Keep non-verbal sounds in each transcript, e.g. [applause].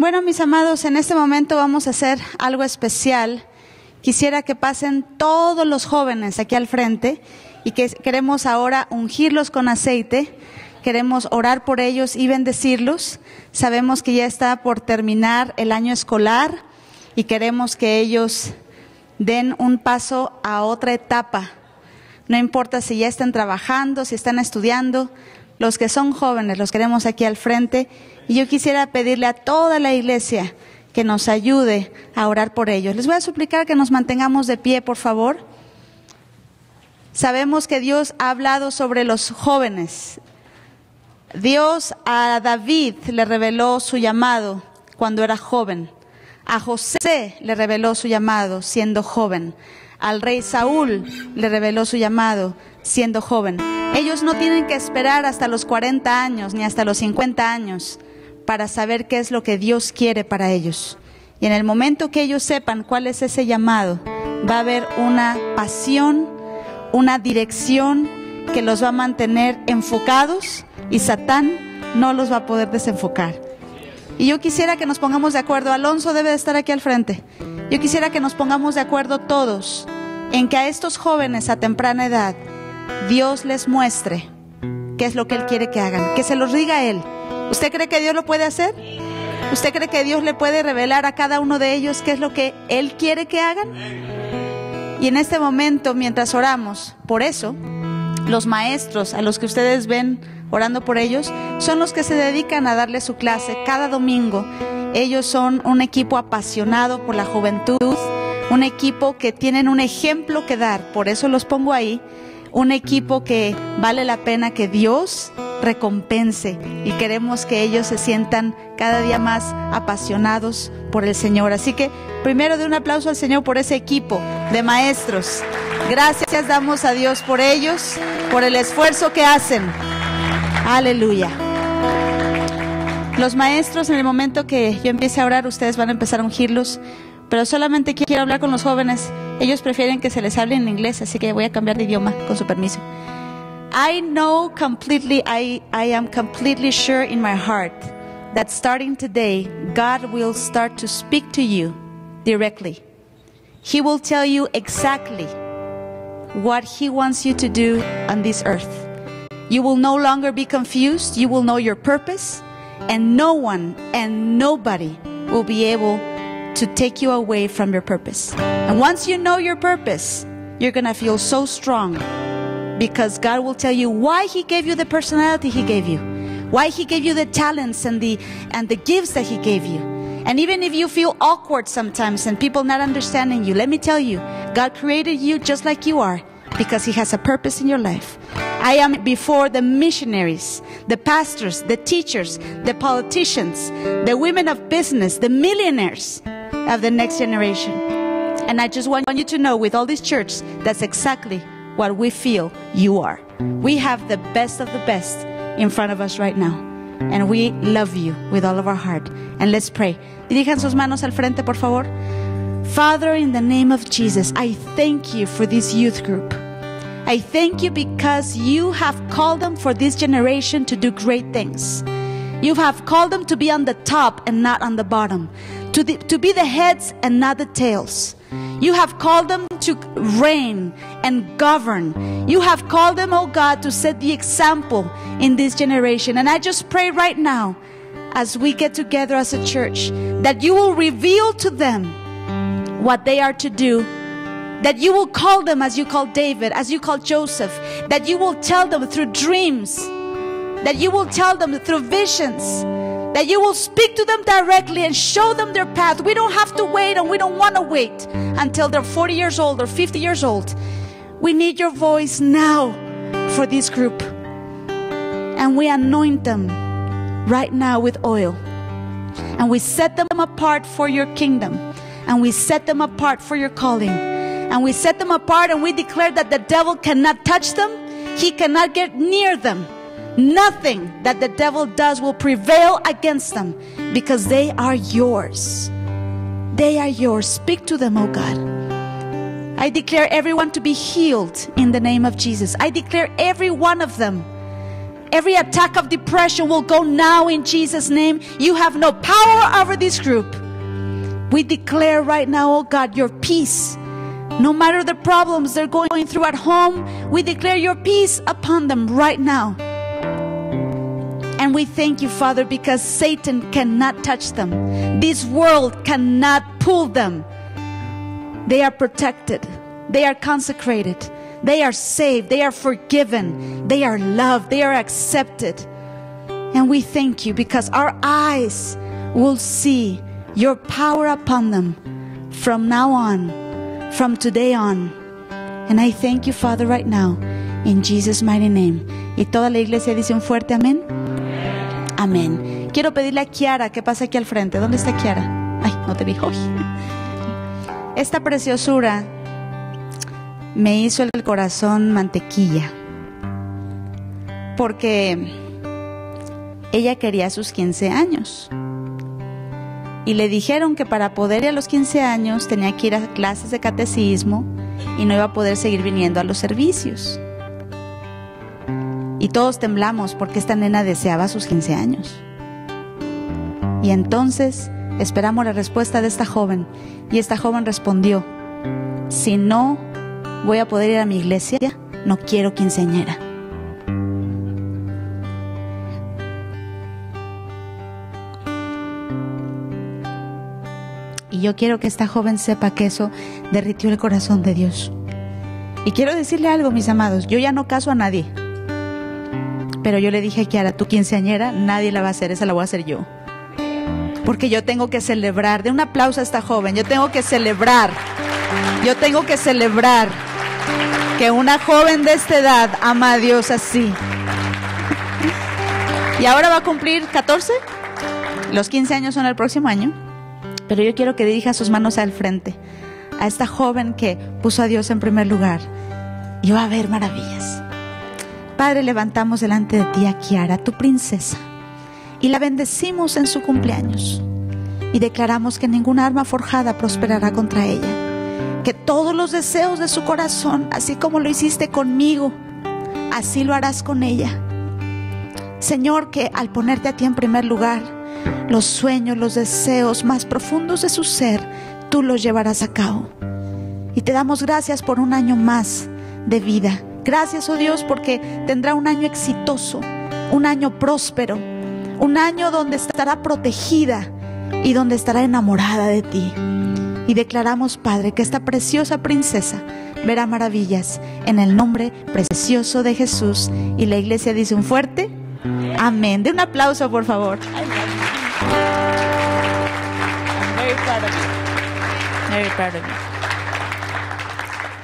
Bueno, mis amados, en este momento vamos a hacer algo especial. Quisiera que pasen todos los jóvenes aquí al frente y que queremos ahora ungirlos con aceite. Queremos orar por ellos y bendecirlos. Sabemos que ya está por terminar el año escolar y queremos que ellos den un paso a otra etapa. No importa si ya están trabajando, si están estudiando, los que son jóvenes los queremos aquí al frente y yo quisiera pedirle a toda la iglesia que nos ayude a orar por ellos. Les voy a suplicar que nos mantengamos de pie, por favor. Sabemos que Dios ha hablado sobre los jóvenes. Dios a David le reveló su llamado cuando era joven. A José le reveló su llamado siendo joven. Al rey Saúl le reveló su llamado siendo joven. Ellos no tienen que esperar hasta los 40 años ni hasta los 50 años para saber qué es lo que Dios quiere para ellos. Y en el momento que ellos sepan cuál es ese llamado, va a haber una pasión, una dirección que los va a mantener enfocados y Satán no los va a poder desenfocar. Y yo quisiera que nos pongamos de acuerdo, Alonso debe de estar aquí al frente, yo quisiera que nos pongamos de acuerdo todos en que a estos jóvenes a temprana edad Dios les muestre qué es lo que Él quiere que hagan, que se los diga Él. ¿Usted cree que Dios lo puede hacer? ¿Usted cree que Dios le puede revelar a cada uno de ellos qué es lo que Él quiere que hagan? Y en este momento, mientras oramos, por eso, los maestros a los que ustedes ven orando por ellos, son los que se dedican a darle su clase cada domingo. Ellos son un equipo apasionado por la juventud, un equipo que tienen un ejemplo que dar, por eso los pongo ahí, un equipo que vale la pena que Dios recompense y queremos que ellos se sientan cada día más apasionados por el Señor. Así que primero de un aplauso al Señor por ese equipo de maestros. Gracias damos a Dios por ellos, por el esfuerzo que hacen. Aleluya. Los maestros, en el momento que yo empiece a orar, ustedes van a empezar a ungirlos, pero solamente quiero hablar con los jóvenes. Ellos prefieren que se les hable en inglés, así que voy a cambiar de idioma, con su permiso. I know completely, I, I am completely sure in my heart that starting today, God will start to speak to you directly. He will tell you exactly what He wants you to do on this earth. You will no longer be confused. You will know your purpose, and no one and nobody will be able to take you away from your purpose. And once you know your purpose, you're going to feel so strong because God will tell you why he gave you the personality he gave you, why he gave you the talents and the and the gifts that he gave you. And even if you feel awkward sometimes and people not understanding you, let me tell you, God created you just like you are because he has a purpose in your life. I am before the missionaries, the pastors, the teachers, the politicians, the women of business, the millionaires of the next generation. And I just want you to know with all these churches, that's exactly what we feel you are. We have the best of the best in front of us right now. And we love you with all of our heart. And let's pray. Dirijan sus manos al frente, por favor. Father, in the name of Jesus, I thank you for this youth group. I thank you because you have called them for this generation to do great things. You have called them to be on the top and not on the bottom, to, the, to be the heads and not the tails. You have called them to reign and govern. You have called them, oh God, to set the example in this generation. And I just pray right now, as we get together as a church, that you will reveal to them what they are to do that you will call them as you called David, as you called Joseph, that you will tell them through dreams, that you will tell them through visions, that you will speak to them directly and show them their path. We don't have to wait and we don't want to wait until they're 40 years old or 50 years old. We need your voice now for this group. And we anoint them right now with oil. And we set them apart for your kingdom. And we set them apart for your calling and we set them apart and we declare that the devil cannot touch them, he cannot get near them. Nothing that the devil does will prevail against them because they are yours. They are yours. Speak to them, oh God. I declare everyone to be healed in the name of Jesus. I declare every one of them Every attack of depression will go now in Jesus' name. You have no power over this group. We declare right now, oh God, your peace. No matter the problems they're going through at home, we declare your peace upon them right now. And we thank you, Father, because Satan cannot touch them. This world cannot pull them. They are protected, they are consecrated, they are saved, they are forgiven, they are loved, they are accepted. And we thank you because our eyes will see your power upon them from now on, from today on. And I thank you, Father, right now, in Jesus' mighty name. Y toda la iglesia dice un fuerte amén. Amén. Quiero pedirle a Kiara que pase aquí al frente. ¿Dónde está Kiara? Ay, no te vi. [laughs] Esta preciosura me hizo el corazón mantequilla. Porque ella quería sus 15 años. Y le dijeron que para poder ir a los 15 años tenía que ir a clases de catecismo y no iba a poder seguir viniendo a los servicios. Y todos temblamos porque esta nena deseaba sus 15 años. Y entonces esperamos la respuesta de esta joven. Y esta joven respondió, si no voy a poder ir a mi iglesia, no quiero quinceañera. Yo quiero que esta joven sepa que eso derritió el corazón de Dios. Y quiero decirle algo, mis amados, yo ya no caso a nadie. Pero yo le dije a Kiara, tu quinceañera, nadie la va a hacer, esa la voy a hacer yo. Porque yo tengo que celebrar. De un aplauso a esta joven. Yo tengo que celebrar. Yo tengo que celebrar que una joven de esta edad ama a Dios así. Y ahora va a cumplir 14. Los 15 años son el próximo año. Pero yo quiero que dirija sus manos al frente. A esta joven que puso a Dios en primer lugar. Y va a ver maravillas. Padre, levantamos delante de ti a Kiara, tu princesa, y la bendecimos en su cumpleaños. Y declaramos que ninguna arma forjada prosperará contra ella. Que todos los deseos de su corazón, así como lo hiciste conmigo, así lo harás con ella. Señor, que al ponerte a ti en primer lugar, los sueños, los deseos más profundos de su ser, tú los llevarás a cabo. Y te damos gracias por un año más de vida Gracias, oh Dios, porque tendrá un año exitoso, un año próspero, un año donde estará protegida y donde estará enamorada de ti. Y declaramos, Padre, que esta preciosa princesa verá maravillas en el nombre precioso de Jesús. Y la iglesia dice un fuerte amén. De un aplauso, por favor.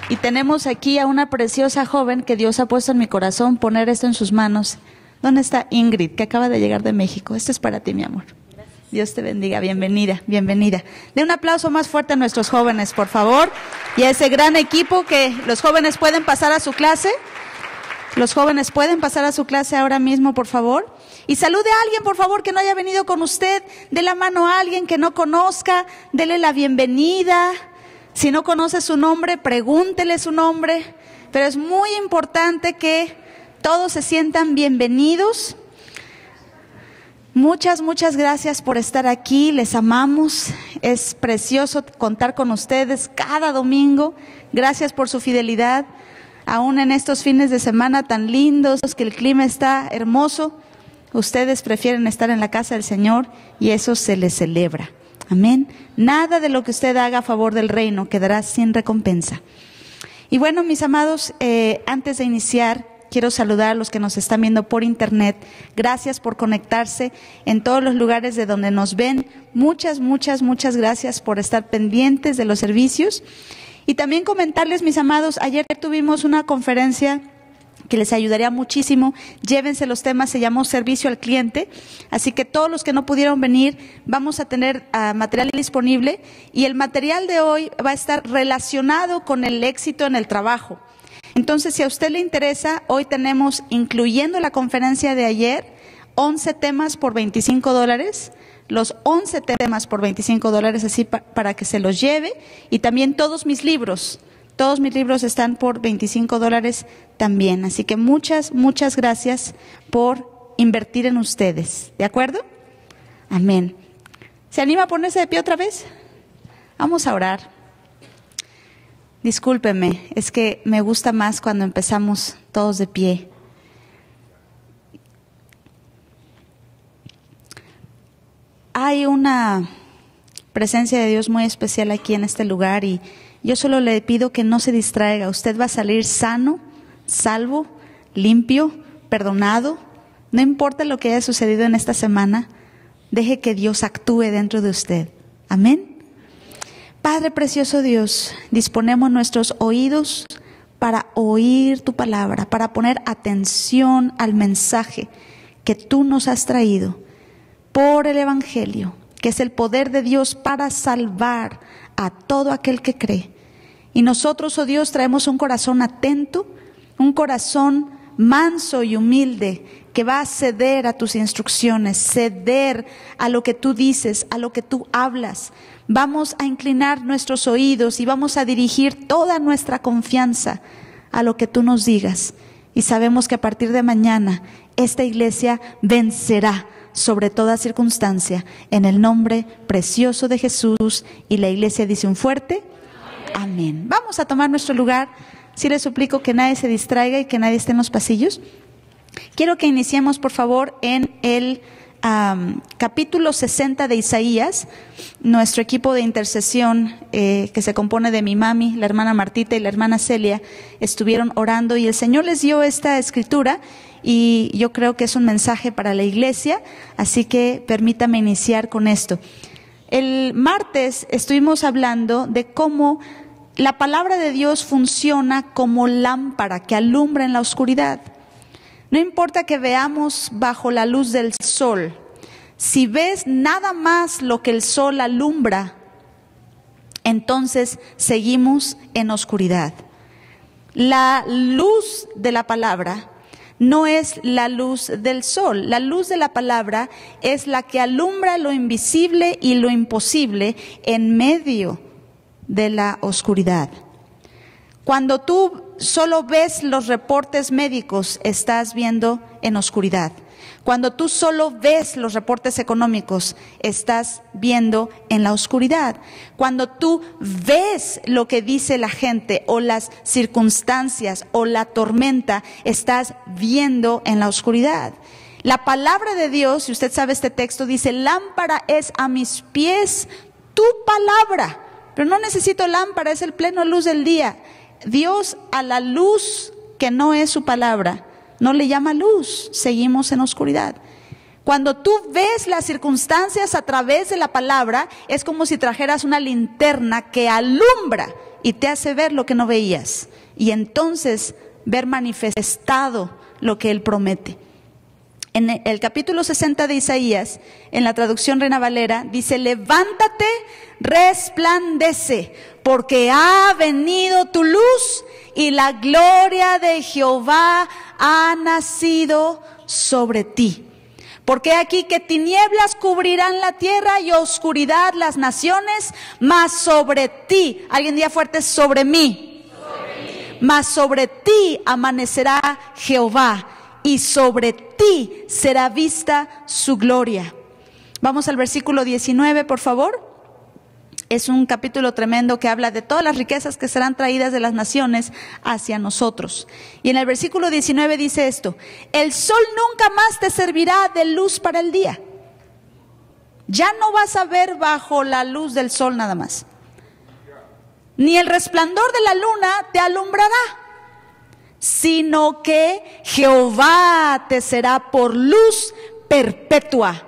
Y tenemos aquí a una preciosa joven que Dios ha puesto en mi corazón poner esto en sus manos. ¿Dónde está Ingrid, que acaba de llegar de México? Esto es para ti, mi amor. Dios te bendiga, bienvenida, bienvenida. De un aplauso más fuerte a nuestros jóvenes, por favor, y a ese gran equipo que los jóvenes pueden pasar a su clase. Los jóvenes pueden pasar a su clase ahora mismo, por favor. Y salude a alguien, por favor, que no haya venido con usted. De la mano a alguien que no conozca. Dele la bienvenida. Si no conoce su nombre, pregúntele su nombre. Pero es muy importante que todos se sientan bienvenidos. Muchas, muchas gracias por estar aquí. Les amamos. Es precioso contar con ustedes cada domingo. Gracias por su fidelidad. Aún en estos fines de semana tan lindos, que el clima está hermoso, ustedes prefieren estar en la casa del Señor y eso se les celebra. Amén. Nada de lo que usted haga a favor del reino quedará sin recompensa. Y bueno, mis amados, eh, antes de iniciar, quiero saludar a los que nos están viendo por internet. Gracias por conectarse en todos los lugares de donde nos ven. Muchas, muchas, muchas gracias por estar pendientes de los servicios. Y también comentarles, mis amados, ayer tuvimos una conferencia que les ayudaría muchísimo. Llévense los temas, se llamó servicio al cliente. Así que todos los que no pudieron venir, vamos a tener uh, material disponible y el material de hoy va a estar relacionado con el éxito en el trabajo. Entonces, si a usted le interesa, hoy tenemos, incluyendo la conferencia de ayer, 11 temas por 25 dólares los 11 temas por 25 dólares así pa para que se los lleve y también todos mis libros Todos mis libros están por 25 dólares también. Así que muchas, muchas gracias por invertir en ustedes. ¿De acuerdo? Amén. ¿Se anima a ponerse de pie otra vez? Vamos a orar. Discúlpeme, es que me gusta más cuando empezamos todos de pie. Hay una presencia de Dios muy especial aquí en este lugar y yo solo le pido que no se distraiga. Usted va a salir sano, salvo, limpio, perdonado. No importa lo que haya sucedido en esta semana, deje que Dios actúe dentro de usted. Amén. Padre precioso Dios, disponemos nuestros oídos para oír tu palabra, para poner atención al mensaje que tú nos has traído por el Evangelio, que es el poder de Dios para salvar a todo aquel que cree. Y nosotros, oh Dios, traemos un corazón atento, un corazón manso y humilde que va a ceder a tus instrucciones, ceder a lo que tú dices, a lo que tú hablas. Vamos a inclinar nuestros oídos y vamos a dirigir toda nuestra confianza a lo que tú nos digas. Y sabemos que a partir de mañana esta iglesia vencerá sobre toda circunstancia, en el nombre precioso de Jesús. Y la iglesia dice un fuerte amén. Vamos a tomar nuestro lugar. Si les suplico que nadie se distraiga y que nadie esté en los pasillos. Quiero que iniciemos, por favor, en el capítulo 60 de Isaías. Nuestro equipo de intercesión, eh, que se compone de mi mami, la hermana Martita y la hermana Celia, estuvieron orando y el Señor les dio esta escritura y yo creo que es un mensaje para la iglesia, así que permítame iniciar con esto. El martes estuvimos hablando de cómo la palabra de Dios funciona como lámpara que alumbra en la oscuridad. No importa que veamos bajo la luz del sol, si ves nada más lo que el sol alumbra, entonces seguimos en oscuridad. La luz de la palabra no es la luz del sol. La luz de la palabra es la que alumbra lo invisible y lo imposible en medio de la oscuridad. Cuando tú solo ves los reportes médicos, estás viendo en oscuridad. Cuando tú solo ves los reportes económicos, estás viendo en la oscuridad. Cuando tú ves lo que dice la gente o las circunstancias o la tormenta, estás viendo en la oscuridad. La palabra de Dios, si usted sabe este texto, dice, lámpara es a mis pies tu palabra. Pero no necesito lámpara, es el pleno luz del día. Dios a la luz que no es su palabra no le llama luz, seguimos en oscuridad. Cuando tú ves las circunstancias a través de la palabra, es como si trajeras una linterna que alumbra y te hace ver lo que no veías. Y entonces ver manifestado lo que Él promete. En el capítulo 60 de Isaías, en la traducción Reina Valera, dice, levántate, resplandece, porque ha venido tu luz y la gloria de Jehová ha nacido sobre ti. Porque aquí que tinieblas cubrirán la tierra y oscuridad las naciones, mas sobre ti, alguien día fuerte, sobre mí, sobre mas sobre ti amanecerá Jehová y sobre ti será vista su gloria. Vamos al versículo 19, por favor. Es un capítulo tremendo que habla de todas las riquezas que serán traídas de las naciones hacia nosotros. Y en el versículo 19 dice esto, el sol nunca más te servirá de luz para el día. Ya no vas a ver bajo la luz del sol nada más. Ni el resplandor de la luna te alumbrará, sino que Jehová te será por luz perpetua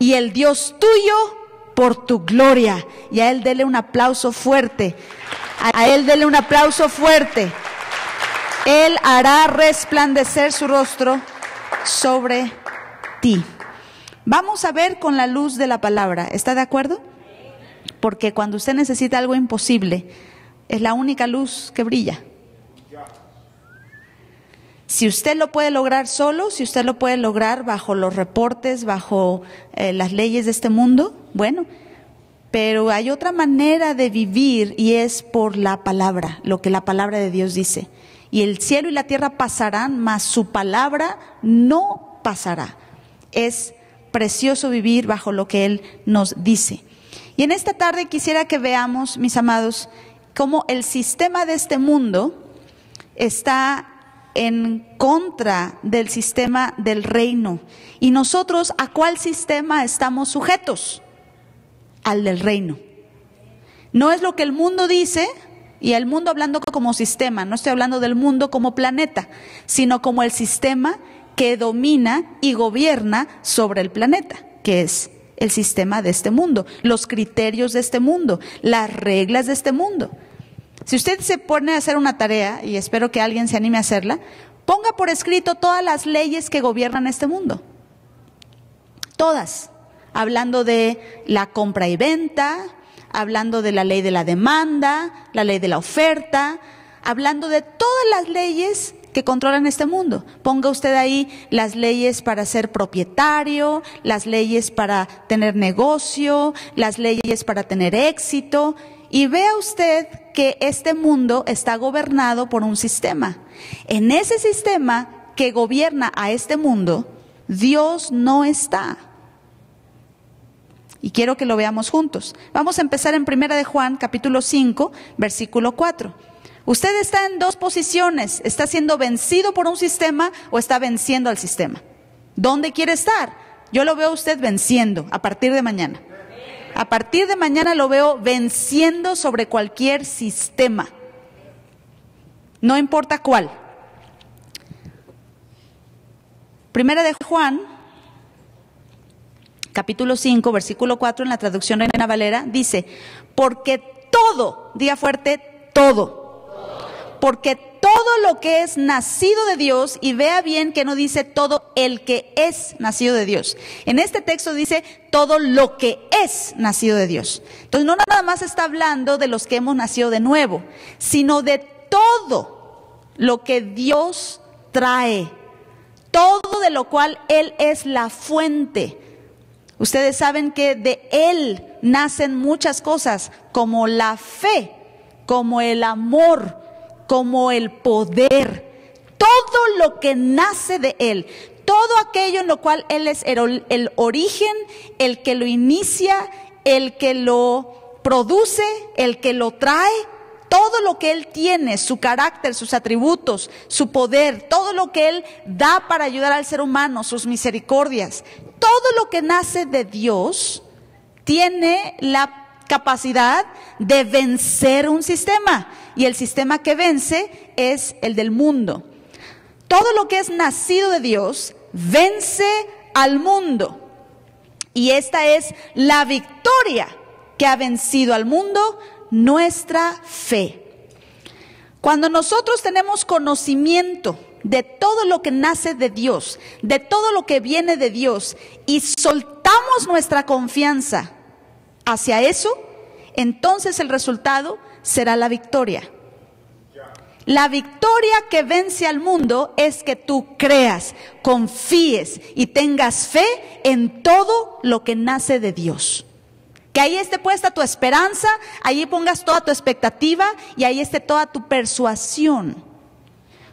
y el Dios tuyo por tu gloria. Y a Él dele un aplauso fuerte. A Él dele un aplauso fuerte. Él hará resplandecer su rostro sobre ti. Vamos a ver con la luz de la palabra. ¿Está de acuerdo? Porque cuando usted necesita algo imposible, es la única luz que brilla. Si usted lo puede lograr solo, si usted lo puede lograr bajo los reportes, bajo eh, las leyes de este mundo, bueno, pero hay otra manera de vivir y es por la palabra, lo que la palabra de Dios dice. Y el cielo y la tierra pasarán, mas su palabra no pasará. Es precioso vivir bajo lo que Él nos dice. Y en esta tarde quisiera que veamos, mis amados, cómo el sistema de este mundo está en contra del sistema del reino. Y nosotros, ¿a cuál sistema estamos sujetos? Al del reino. No es lo que el mundo dice, y el mundo hablando como sistema, no estoy hablando del mundo como planeta, sino como el sistema que domina y gobierna sobre el planeta, que es el sistema de este mundo, los criterios de este mundo, las reglas de este mundo. Si usted se pone a hacer una tarea, y espero que alguien se anime a hacerla, ponga por escrito todas las leyes que gobiernan este mundo. Todas. Hablando de la compra y venta, hablando de la ley de la demanda, la ley de la oferta, hablando de todas las leyes que controlan este mundo. Ponga usted ahí las leyes para ser propietario, las leyes para tener negocio, las leyes para tener éxito. Y vea usted que este mundo está gobernado por un sistema. En ese sistema que gobierna a este mundo, Dios no está. Y quiero que lo veamos juntos. Vamos a empezar en Primera de Juan, capítulo 5, versículo 4. Usted está en dos posiciones. ¿Está siendo vencido por un sistema o está venciendo al sistema? ¿Dónde quiere estar? Yo lo veo a usted venciendo a partir de mañana. A partir de mañana lo veo venciendo sobre cualquier sistema. No importa cuál. Primera de Juan, capítulo 5, versículo 4 en la traducción Reina Valera, dice, porque todo, diga fuerte, todo, porque todo lo que es nacido de Dios, y vea bien que no dice todo el que es nacido de Dios. En este texto dice todo lo que es nacido de Dios. Entonces no nada más está hablando de los que hemos nacido de nuevo, sino de todo lo que Dios trae, todo de lo cual Él es la fuente. Ustedes saben que de Él nacen muchas cosas, como la fe, como el amor, como el poder, todo lo que nace de Él, todo aquello en lo cual Él es el, origen, el que lo inicia, el que lo produce, el que lo trae, todo lo que Él tiene, su carácter, sus atributos, su poder, todo lo que Él da para ayudar al ser humano, sus misericordias, todo lo que nace de Dios tiene la capacidad de vencer un sistema. Y el sistema que vence es el del mundo. Todo lo que es nacido de Dios vence al mundo. Y esta es la victoria que ha vencido al mundo, nuestra fe. Cuando nosotros tenemos conocimiento de todo lo que nace de Dios, de todo lo que viene de Dios, y soltamos nuestra confianza hacia eso, entonces el resultado será la victoria. La victoria que vence al mundo es que tú creas, confíes y tengas fe en todo lo que nace de Dios. Que ahí esté puesta tu esperanza, ahí pongas toda tu expectativa y ahí esté toda tu persuasión.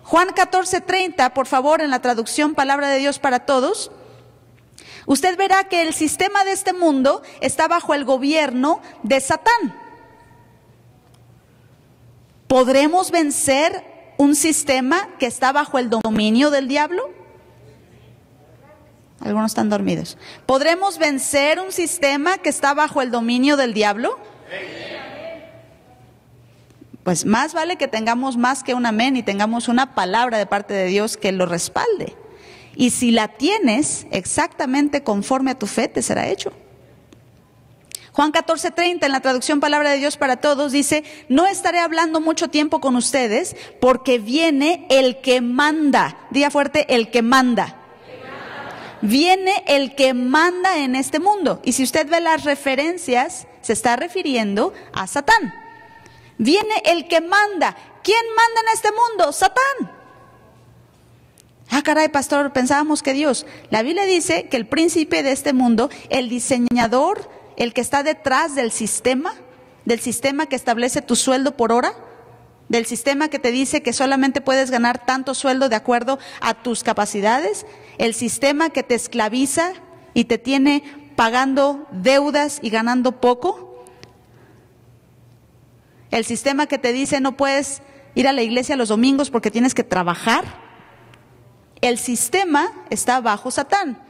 Juan 14:30, por favor, en la traducción Palabra de Dios para Todos. Usted verá que el sistema de este mundo está bajo el gobierno de Satán. ¿Podremos vencer un sistema que está bajo el dominio del diablo? Algunos están dormidos. ¿Podremos vencer un sistema que está bajo el dominio del diablo? Pues más vale que tengamos más que un amén y tengamos una palabra de parte de Dios que lo respalde. Y si la tienes exactamente conforme a tu fe, te será hecho. Juan 14:30 en la traducción Palabra de Dios para Todos dice, no estaré hablando mucho tiempo con ustedes porque viene el que manda. Diga fuerte, el que manda. Viene el que manda en este mundo. Y si usted ve las referencias, se está refiriendo a Satán. Viene el que manda. ¿Quién manda en este mundo? Satán. Ah, caray, pastor, pensábamos que Dios. La Biblia dice que el príncipe de este mundo, el diseñador el que está detrás del sistema, del sistema que establece tu sueldo por hora, del sistema que te dice que solamente puedes ganar tanto sueldo de acuerdo a tus capacidades, el sistema que te esclaviza y te tiene pagando deudas y ganando poco, el sistema que te dice no puedes ir a la iglesia los domingos porque tienes que trabajar, el sistema está bajo Satán.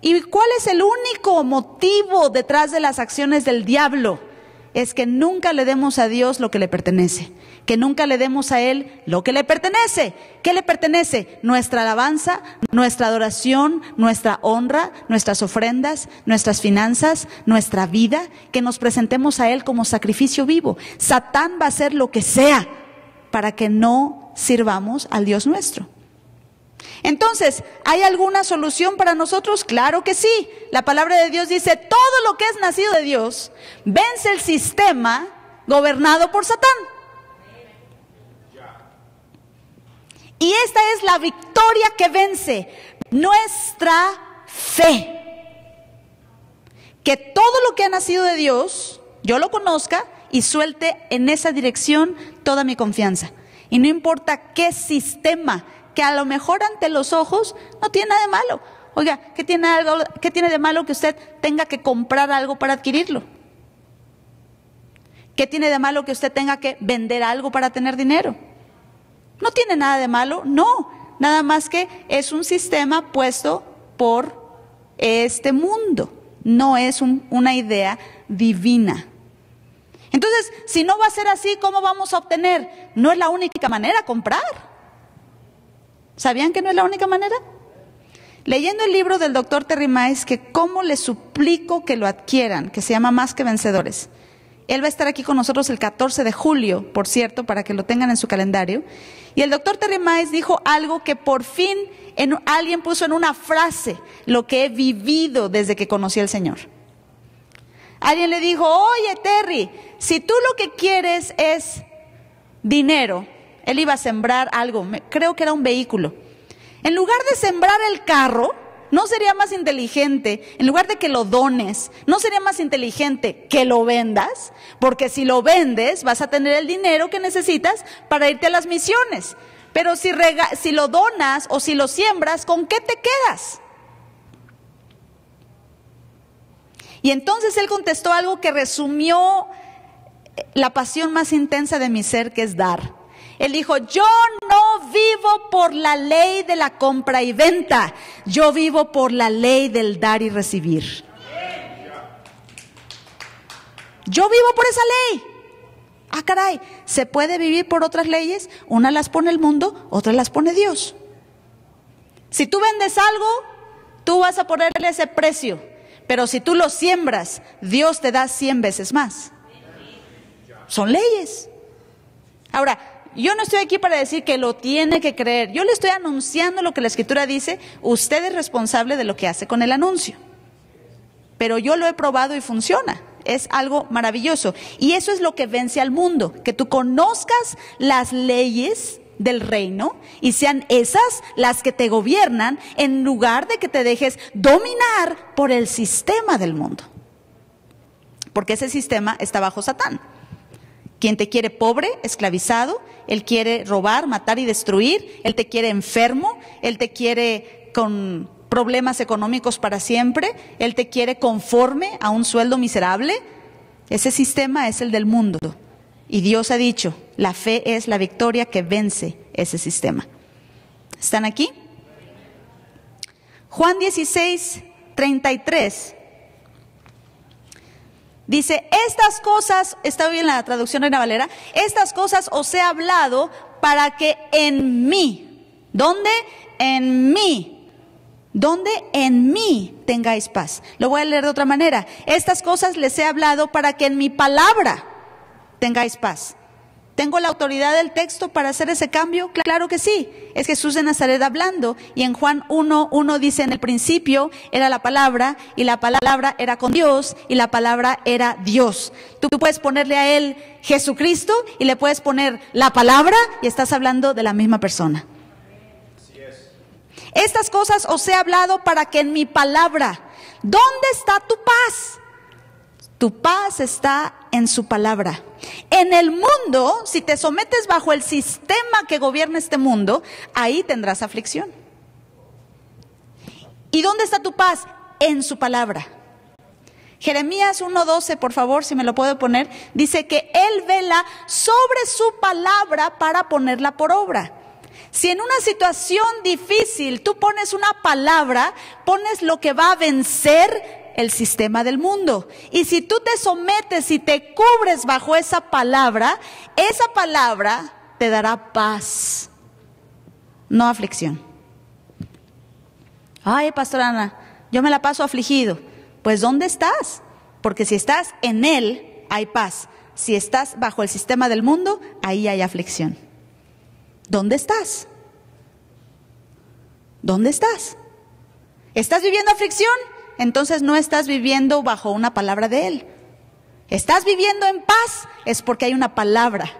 ¿Y cuál es el único motivo detrás de las acciones del diablo? Es que nunca le demos a Dios lo que le pertenece, que nunca le demos a Él lo que le pertenece. ¿Qué le pertenece? Nuestra alabanza, nuestra adoración, nuestra honra, nuestras ofrendas, nuestras finanzas, nuestra vida, que nos presentemos a Él como sacrificio vivo. Satán va a hacer lo que sea para que no sirvamos al Dios nuestro. Entonces, ¿hay alguna solución para nosotros? Claro que sí. La palabra de Dios dice, todo lo que es nacido de Dios vence el sistema gobernado por Satán. Y esta es la victoria que vence nuestra fe. Que todo lo que ha nacido de Dios, yo lo conozca y suelte en esa dirección toda mi confianza. Y no importa qué sistema que a lo mejor ante los ojos no tiene nada de malo. Oiga, ¿qué tiene, algo, ¿qué tiene de malo que usted tenga que comprar algo para adquirirlo? ¿Qué tiene de malo que usted tenga que vender algo para tener dinero? No tiene nada de malo, no. Nada más que es un sistema puesto por este mundo. No es una idea divina. Entonces, si no va a ser así, ¿cómo vamos a obtener? No es la única manera comprar. ¿Sabían que no es la única manera? Leyendo el libro del doctor Terry Mice, que cómo le suplico que lo adquieran, que se llama Más que Vencedores. Él va a estar aquí con nosotros el 14 de julio, por cierto, para que lo tengan en su calendario. Y el doctor Terry Mice dijo algo que por fin en, alguien puso en una frase, lo que he vivido desde que conocí al Señor. Alguien le dijo, oye Terry, si tú lo que quieres es dinero, él iba a sembrar algo, creo que era un vehículo. En lugar de sembrar el carro, ¿no sería más inteligente, en lugar de que lo dones, no sería más inteligente que lo vendas? Porque si lo vendes, vas a tener el dinero que necesitas para irte a las misiones. Pero si, si lo donas o si lo siembras, ¿con qué te quedas? Y entonces él contestó algo que resumió la pasión más intensa de mi ser, que es dar. Él dijo, yo no vivo por la ley de la compra y venta, yo vivo por la ley del dar y recibir. Yo vivo por esa ley. Ah, caray, ¿se puede vivir por otras leyes? Una las pone el mundo, otra las pone Dios. Si tú vendes algo, tú vas a ponerle ese precio. Pero si tú lo siembras, Dios te da cien veces más. Son leyes. Ahora, yo no estoy aquí para decir que lo tiene que creer. Yo le estoy anunciando lo que la escritura dice. Usted es responsable de lo que hace con el anuncio. Pero yo lo he probado y funciona. Es algo maravilloso. Y eso es lo que vence al mundo. Que tú conozcas las leyes del reino y sean esas las que te gobiernan en lugar de que te dejes dominar por el sistema del mundo. Porque ese sistema está bajo Satán. Quien te quiere pobre, esclavizado, él quiere robar, matar y destruir, él te quiere enfermo, él te quiere con problemas económicos para siempre, él te quiere conforme a un sueldo miserable. Ese sistema es el del mundo. Y Dios ha dicho, la fe es la victoria que vence ese sistema. ¿Están aquí? Juan 16, 33 Dice, estas cosas, está bien la traducción de Valera, estas cosas os he hablado para que en mí, ¿dónde? En mí, ¿dónde? En mí tengáis paz. Lo voy a leer de otra manera. Estas cosas les he hablado para que en mi palabra tengáis paz. ¿Tengo la autoridad del texto para hacer ese cambio? Claro que sí. Es Jesús de Nazaret hablando. Y en Juan 1, 1 dice, en el principio era la palabra y la palabra era con Dios y la palabra era Dios. Tú, puedes ponerle a él Jesucristo y le puedes poner la palabra y estás hablando de la misma persona. Estas cosas os he hablado para que en mi palabra, ¿dónde está tu paz? Tu paz está en su palabra. En el mundo, si te sometes bajo el sistema que gobierna este mundo, ahí tendrás aflicción. ¿Y dónde está tu paz? En su palabra. Jeremías 1.12, por favor, si me lo puedo poner, dice que Él vela sobre su palabra para ponerla por obra. Si en una situación difícil tú pones una palabra, pones lo que va a vencer el sistema del mundo. Y si tú te sometes y te cubres bajo esa palabra, esa palabra te dará paz, no aflicción. Ay, pastora Ana, yo me la paso afligido. Pues ¿dónde estás? Porque si estás en Él, hay paz. Si estás bajo el sistema del mundo, ahí hay aflicción. ¿Dónde estás? ¿Dónde estás? ¿Estás viviendo aflicción? Entonces no estás viviendo bajo una palabra de Él. ¿Estás viviendo en paz? Es porque hay una palabra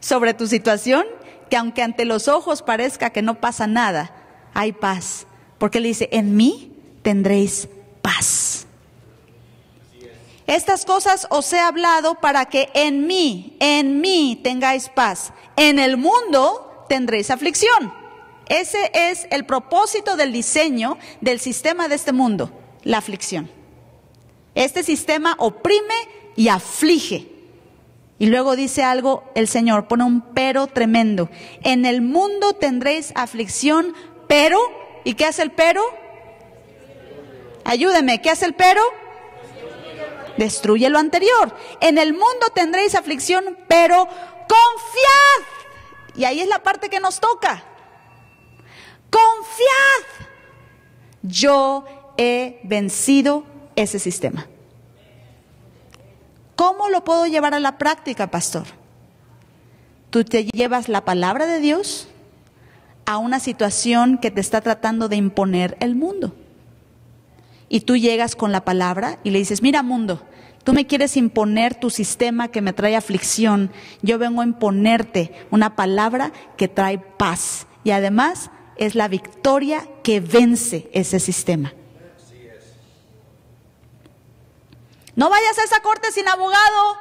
sobre tu situación que aunque ante los ojos parezca que no pasa nada, hay paz. Porque Él dice, en mí tendréis paz. Estas cosas os he hablado para que en mí, en mí tengáis paz. En el mundo tendréis aflicción. Ese es el propósito del diseño del sistema de este mundo, la aflicción. Este sistema oprime y aflige. Y luego dice algo el Señor, pone un pero tremendo. En el mundo tendréis aflicción, pero, ¿y qué hace el pero? Ayúdeme, ¿qué hace el pero? Destruye lo anterior. En el mundo tendréis aflicción, pero confiad. Y ahí es la parte que nos toca. Confiad. Yo he vencido ese sistema. ¿Cómo lo puedo llevar a la práctica, pastor? Tú te llevas la palabra de Dios a una situación que te está tratando de imponer el mundo. Y tú llegas con la palabra y le dices, mira mundo, tú me quieres imponer tu sistema que me trae aflicción. Yo vengo a imponerte una palabra que trae paz. Y además es la victoria que vence ese sistema. No vayas a esa corte sin abogado.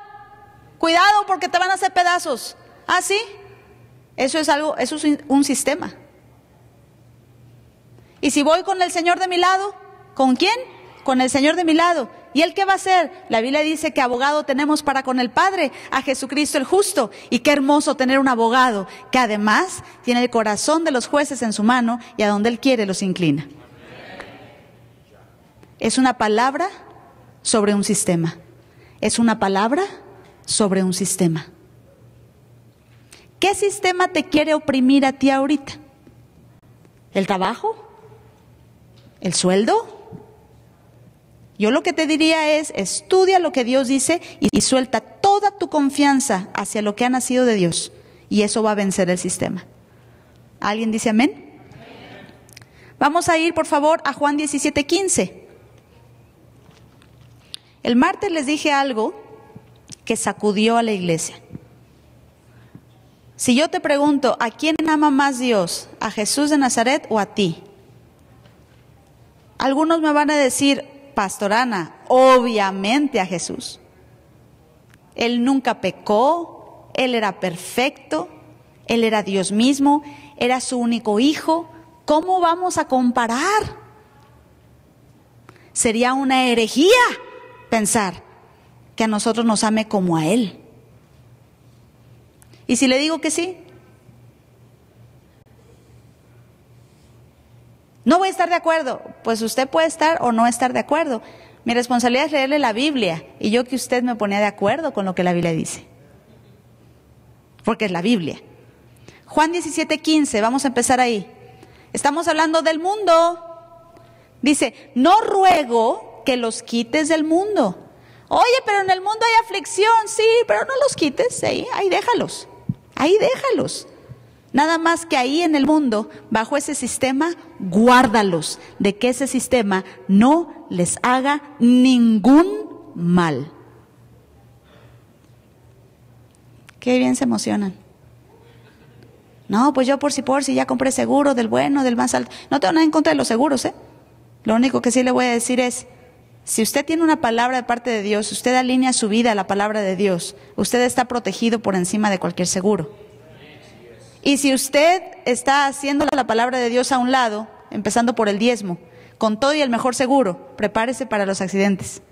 Cuidado porque te van a hacer pedazos. ¿Ah, sí? Eso es algo, eso es un sistema. Y si voy con el Señor de mi lado, ¿con quién? Con el Señor de mi lado. ¿Y él qué va a hacer? La Biblia dice que abogado tenemos para con el Padre, a Jesucristo el justo. Y qué hermoso tener un abogado que además tiene el corazón de los jueces en su mano y a donde él quiere los inclina. Es una palabra sobre un sistema. Es una palabra sobre un sistema. ¿Qué sistema te quiere oprimir a ti ahorita? ¿El trabajo? ¿El sueldo? Yo lo que te diría es, estudia lo que Dios dice y, suelta toda tu confianza hacia lo que ha nacido de Dios. Y eso va a vencer el sistema. ¿Alguien dice amén? Vamos a ir, por favor, a Juan 17, 15. El martes les dije algo que sacudió a la iglesia. Si yo te pregunto, ¿a quién ama más Dios? ¿A Jesús de Nazaret o a ti? Algunos me van a decir, pastorana, obviamente a Jesús. Él nunca pecó, Él era perfecto, Él era Dios mismo, era su único hijo. ¿Cómo vamos a comparar? Sería una herejía pensar que a nosotros nos ame como a Él. ¿Y si le digo que sí? No voy a estar de acuerdo. Pues usted puede estar o no estar de acuerdo. Mi responsabilidad es leerle la Biblia y yo que usted me ponía de acuerdo con lo que la Biblia dice. Porque es la Biblia. Juan 17, 15, vamos a empezar ahí. Estamos hablando del mundo. Dice, no ruego que los quites del mundo. Oye, pero en el mundo hay aflicción, sí, pero no los quites, ahí, déjalos, ahí déjalos. Nada más que ahí en el mundo, bajo ese sistema, guárdalos de que ese sistema no les haga ningún mal. Qué bien se emocionan. No, pues yo por si por si ya compré seguro del bueno, del más alto. No tengo nada en contra de los seguros, ¿eh? Lo único que sí le voy a decir es, Si usted tiene una palabra de parte de Dios, usted alinea su vida a la palabra de Dios, usted está protegido por encima de cualquier seguro. Y si usted está haciendo la palabra de Dios a un lado, empezando por el diezmo, con todo y el mejor seguro, prepárese para los accidentes.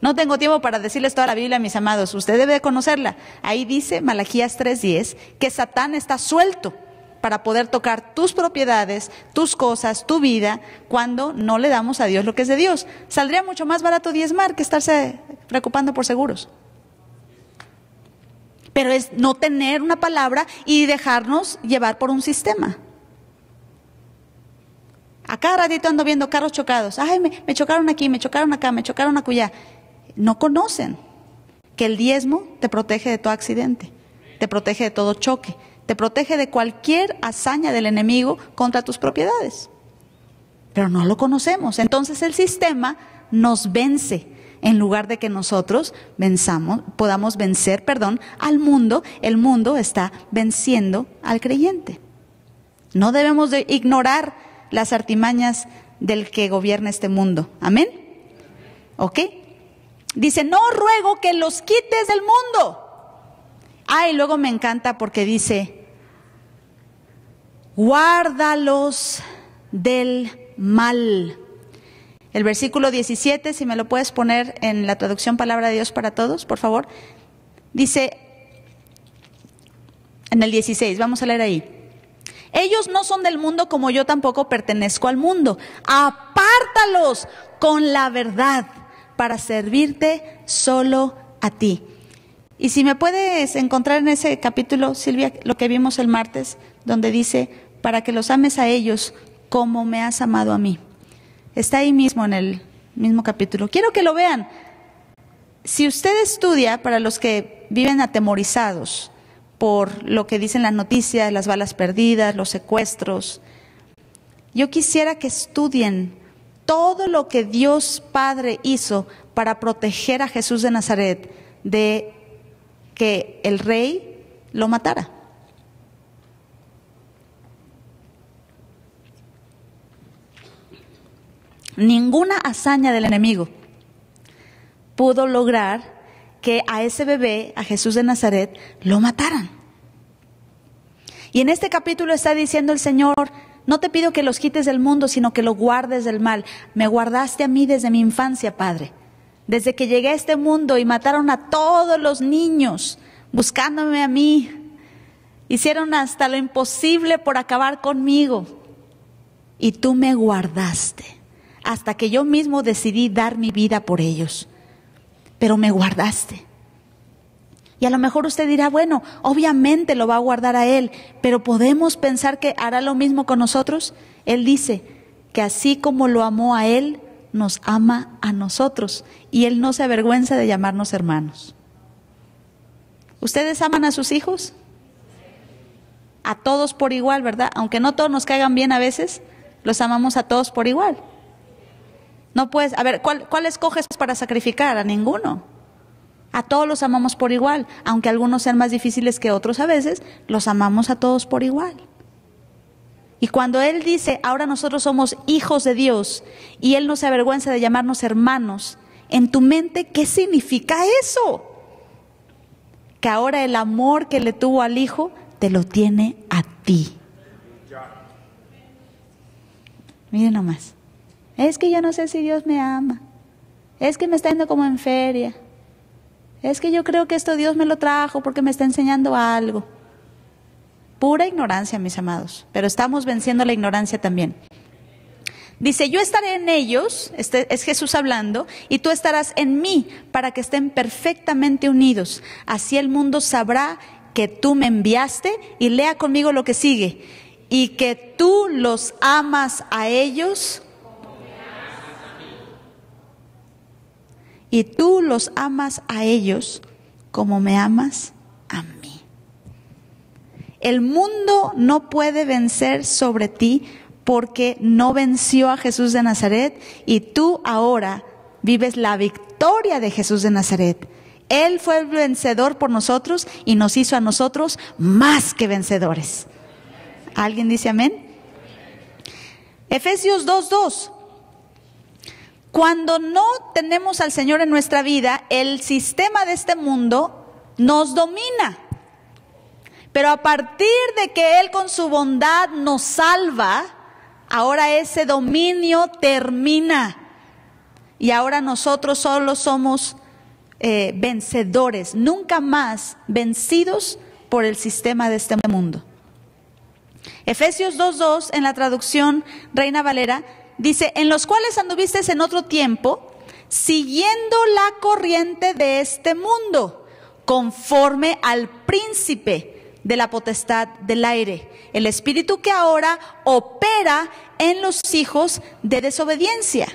No tengo tiempo para decirles toda la Biblia, mis amados. Usted debe de conocerla. Ahí dice Malaquías 3:10 que Satán está suelto para poder tocar tus propiedades, tus cosas, tu vida, cuando no le damos a Dios lo que es de Dios. Saldría mucho más barato diezmar que estarse preocupando por seguros. Pero es no tener una palabra y dejarnos llevar por un sistema. A cada ratito ando viendo carros chocados. Ay, me, me chocaron aquí, me chocaron acá, me chocaron acullá. No conocen que el diezmo te protege de todo accidente, te protege de todo choque, te protege de cualquier hazaña del enemigo contra tus propiedades. Pero no lo conocemos. Entonces el sistema nos vence en lugar de que nosotros podamos vencer, perdón, al mundo, el mundo está venciendo al creyente. No debemos de ignorar las artimañas del que gobierna este mundo. Amén. ¿Ok? Dice, no ruego que los quites del mundo. Ah, luego me encanta porque dice, guárdalos del mal. El versículo 17, si me lo puedes poner en la traducción Palabra de Dios para todos, por favor. Dice, en el 16, vamos a leer ahí. Ellos no son del mundo como yo tampoco pertenezco al mundo. Apártalos con la verdad para servirte solo a ti. Y si me puedes encontrar en ese capítulo, Silvia, lo que vimos el martes, donde dice, para que los ames a ellos como me has amado a mí. Está ahí mismo en el mismo capítulo. Quiero que lo vean. Si usted estudia, para los que viven atemorizados por lo que dicen las noticias, las balas perdidas, los secuestros, yo quisiera que estudien todo lo que Dios Padre hizo para proteger a Jesús de Nazaret de que el rey lo matara. Ninguna hazaña del enemigo pudo lograr que a ese bebé, a Jesús de Nazaret, lo mataran. Y en este capítulo está diciendo el Señor, no te pido que los quites del mundo, sino que lo guardes del mal. Me guardaste a mí desde mi infancia, Padre. Desde que llegué a este mundo y mataron a todos los niños buscándome a mí. Hicieron hasta lo imposible por acabar conmigo. Y tú me guardaste hasta que yo mismo decidí dar mi vida por ellos. Pero me guardaste. Y a lo mejor usted dirá, bueno, obviamente lo va a guardar a Él, pero podemos pensar que hará lo mismo con nosotros. Él dice que así como lo amó a Él, nos ama a nosotros. Y Él no se avergüenza de llamarnos hermanos. ¿Ustedes aman a sus hijos? A todos por igual, ¿verdad? Aunque no todos nos caigan bien a veces, los amamos a todos por igual. No puedes, a ver, ¿cuál, ¿cuál escoges para sacrificar? A ninguno. A todos los amamos por igual, aunque algunos sean más difíciles que otros a veces, los amamos a todos por igual. Y cuando Él dice, ahora nosotros somos hijos de Dios, y Él no se avergüenza de llamarnos hermanos, en tu mente, ¿qué significa eso? Que ahora el amor que le tuvo al Hijo, te lo tiene a ti. Miren nomás. Es que yo no sé si Dios me ama. Es que me está yendo como en feria. Es que yo creo que esto Dios me lo trajo porque me está enseñando algo. Pura ignorancia, mis amados. Pero estamos venciendo la ignorancia también. Dice, yo estaré en ellos, este es Jesús hablando, y tú estarás en mí para que estén perfectamente unidos. Así el mundo sabrá que tú me enviaste y lea conmigo lo que sigue. Y que tú los amas a ellos y tú los amas a ellos como me amas a mí. El mundo no puede vencer sobre ti porque no venció a Jesús de Nazaret y tú ahora vives la victoria de Jesús de Nazaret. Él fue el vencedor por nosotros y nos hizo a nosotros más que vencedores. ¿Alguien dice amén? Efesios 2.2. Cuando no tenemos al Señor en nuestra vida, el sistema de este mundo nos domina. Pero a partir de que Él con su bondad nos salva, ahora ese dominio termina. Y ahora nosotros solo somos eh, vencedores, nunca más vencidos por el sistema de este mundo. Efesios 2.2 en la traducción Reina Valera dice, en los cuales anduviste en otro tiempo, siguiendo la corriente de este mundo, conforme al príncipe de la potestad del aire, el espíritu que ahora opera en los hijos de desobediencia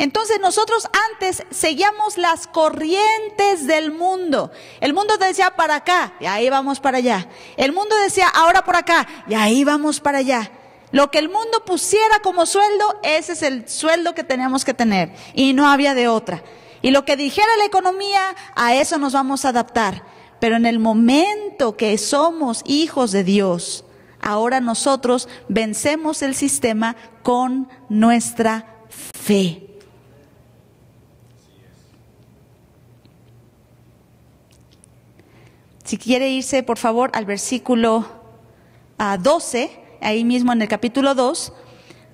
entonces nosotros antes seguíamos las corrientes del mundo. El mundo decía para acá, y ahí vamos para allá. El mundo decía ahora por acá, y ahí vamos para allá. Lo que el mundo pusiera como sueldo, ese es el sueldo que teníamos que tener. Y no había de otra. Y lo que dijera la economía, a eso nos vamos a adaptar. Pero en el momento que somos hijos de Dios, ahora nosotros vencemos el sistema con nuestra fe. Si quiere irse, por favor, al versículo 12, ah, ahí mismo en el capítulo 2,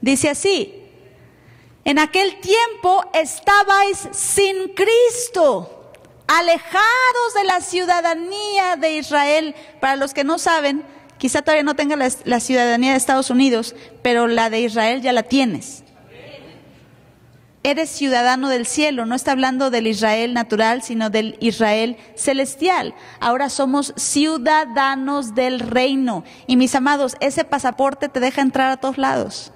dice así, en aquel tiempo estabais sin Cristo, alejados de la ciudadanía de Israel. Para los que no saben, quizá todavía no tengan la ciudadanía de Estados Unidos, pero la de Israel ya la tienes eres ciudadano del cielo. No está hablando del Israel natural, sino del Israel celestial. Ahora somos ciudadanos del reino. Y mis amados, ese pasaporte te deja entrar a todos lados.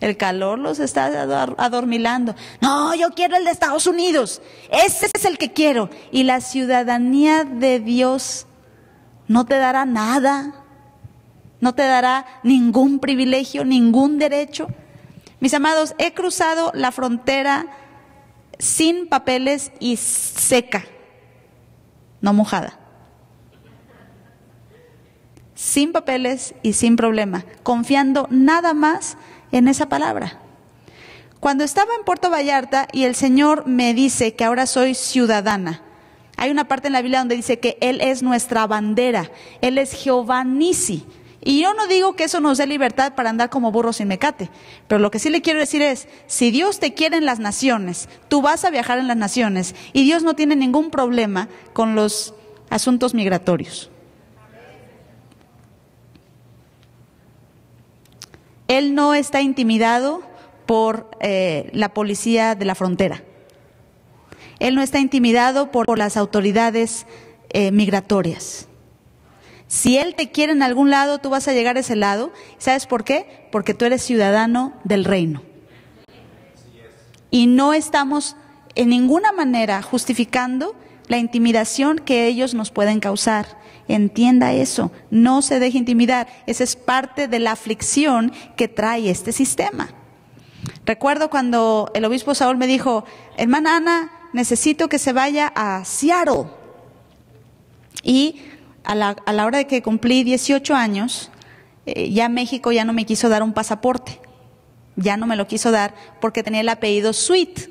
el calor los está adormilando. No, yo quiero el de Estados Unidos. Ese es el que quiero. Y la ciudadanía de Dios no te dará nada no te dará ningún privilegio, ningún derecho. Mis amados, he cruzado la frontera sin papeles y seca, no mojada. Sin papeles y sin problema, confiando nada más en esa palabra. Cuando estaba en Puerto Vallarta y el Señor me dice que ahora soy ciudadana, hay una parte en la Biblia donde dice que Él es nuestra bandera, Él es Jehová Nisi. Y yo no digo que eso nos dé libertad para andar como burros sin mecate, pero lo que sí le quiero decir es, si Dios te quiere en las naciones, tú vas a viajar en las naciones y Dios no tiene ningún problema con los asuntos migratorios. Él no está intimidado por eh, la policía de la frontera. Él no está intimidado por, las autoridades eh, migratorias. Si Él te quiere en algún lado, tú vas a llegar a ese lado. ¿Sabes por qué? Porque tú eres ciudadano del reino. Y no estamos en ninguna manera justificando la intimidación que ellos nos pueden causar. Entienda eso, no se deje intimidar. Esa es parte de la aflicción que trae este sistema. Recuerdo cuando el obispo Saúl me dijo, hermana Ana, necesito que se vaya a Seattle. Y a la, a la hora de que cumplí 18 años, eh, ya México ya no me quiso dar un pasaporte. Ya no me lo quiso dar porque tenía el apellido Sweet.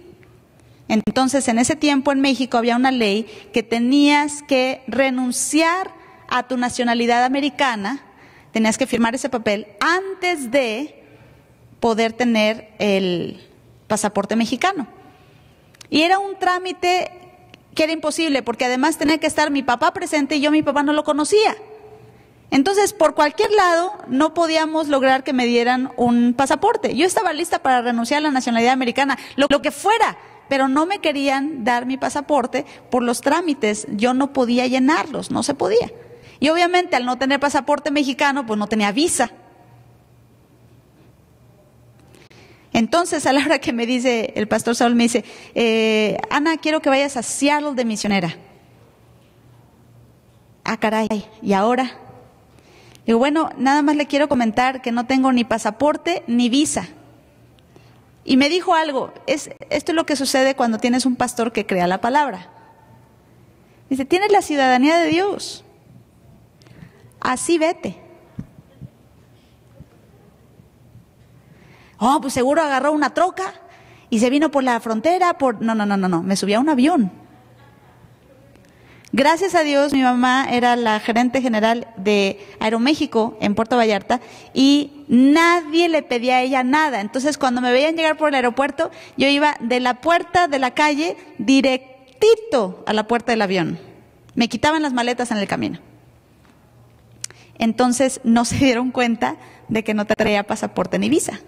Entonces, en ese tiempo en México había una ley que tenías que renunciar a tu nacionalidad americana, tenías que firmar ese papel antes de poder tener el pasaporte mexicano. Y era un trámite que era imposible, porque además tenía que estar mi papá presente y yo mi papá no lo conocía. Entonces, por cualquier lado, no podíamos lograr que me dieran un pasaporte. Yo estaba lista para renunciar a la nacionalidad americana, lo, lo que fuera, pero no me querían dar mi pasaporte por los trámites. Yo no podía llenarlos, no se podía. Y obviamente, al no tener pasaporte mexicano, pues no tenía visa. Entonces, a la hora que me dice, el pastor Saúl me dice, eh, Ana, quiero que vayas a Seattle de misionera. Ah, caray, ¿y ahora? Digo, bueno, nada más le quiero comentar que no tengo ni pasaporte ni visa. Y me dijo algo, es, esto es lo que sucede cuando tienes un pastor que crea la palabra. Dice, tienes la ciudadanía de Dios. Así vete. Oh, pues seguro agarró una troca y se vino por la frontera, por... No, no, no, no, no, me subí a un avión. Gracias a Dios, mi mamá era la gerente general de Aeroméxico en Puerto Vallarta y nadie le pedía a ella nada. Entonces, cuando me veían llegar por el aeropuerto, yo iba de la puerta de la calle directito a la puerta del avión. Me quitaban las maletas en el camino. Entonces, no se dieron cuenta de que no traía pasaporte ni visa.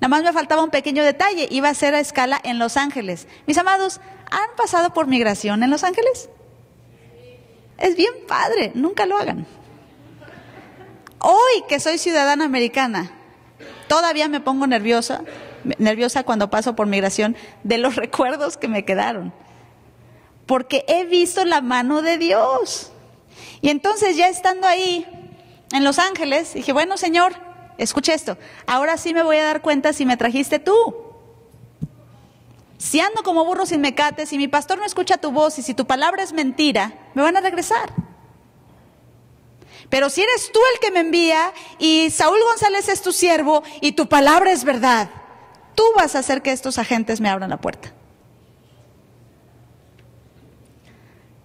Nada más me faltaba un pequeño detalle, iba a ser a escala en Los Ángeles. Mis amados, ¿han pasado por migración en Los Ángeles? Es bien padre, nunca lo hagan. Hoy que soy ciudadana americana, todavía me pongo nerviosa, nerviosa cuando paso por migración de los [laughs] recuerdos que me quedaron. Porque he visto la mano de Dios. Y entonces ya estando ahí en Los Ángeles, dije, bueno Señor, escuche esto, ahora sí me voy a dar cuenta si me trajiste tú. Si ando como burro sin mecate, si mi pastor no escucha tu voz y si tu palabra es mentira, me van a regresar. Pero si eres tú el que me envía y Saúl González es tu siervo y tu palabra es verdad, tú vas a hacer que estos agentes me abran la puerta.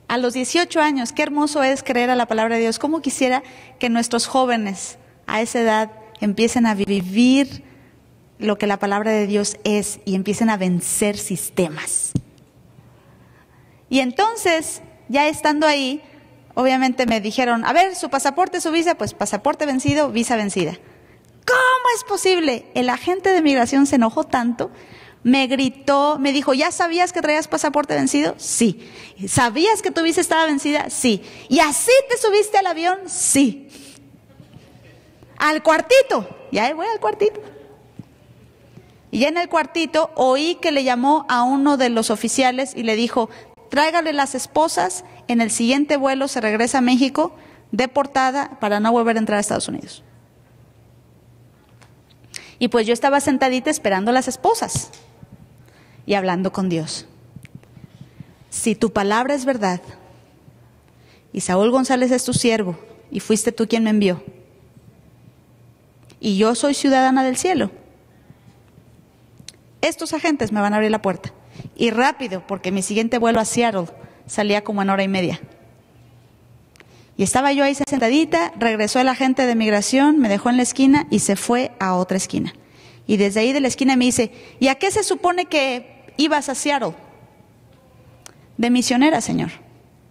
A los 18 años, qué hermoso es creer a la palabra de Dios. ¿Cómo quisiera que nuestros jóvenes a esa edad empiecen a vivir lo que la palabra de Dios es y empiecen a vencer sistemas. Y entonces, ya estando ahí, obviamente me dijeron, a ver, su pasaporte, su visa, pues pasaporte vencido, visa vencida. ¿Cómo es posible? El agente de migración se enojó tanto, me gritó, me dijo, ¿ya sabías que traías pasaporte vencido? Sí. ¿Sabías que tu visa estaba vencida? Sí. ¿Y así te subiste al avión? Sí. Al cuartito. Ya voy al cuartito. Y en el cuartito oí que le llamó a uno de los oficiales y le dijo, tráigale las esposas, en el siguiente vuelo se regresa a México deportada para no volver a entrar a Estados Unidos. Y pues yo estaba sentadita esperando las esposas y hablando con Dios. Si tu palabra es verdad y Saúl González es tu siervo y fuiste tú quien me envió y yo soy ciudadana del cielo, estos agentes me van a abrir la puerta. Y rápido, porque mi siguiente vuelo a Seattle salía como en hora y media. Y estaba yo ahí sentadita, regresó el agente de migración, me dejó en la esquina y se fue a otra esquina. Y desde ahí de la esquina me dice, ¿y a qué se supone que ibas a Seattle? De misionera, señor.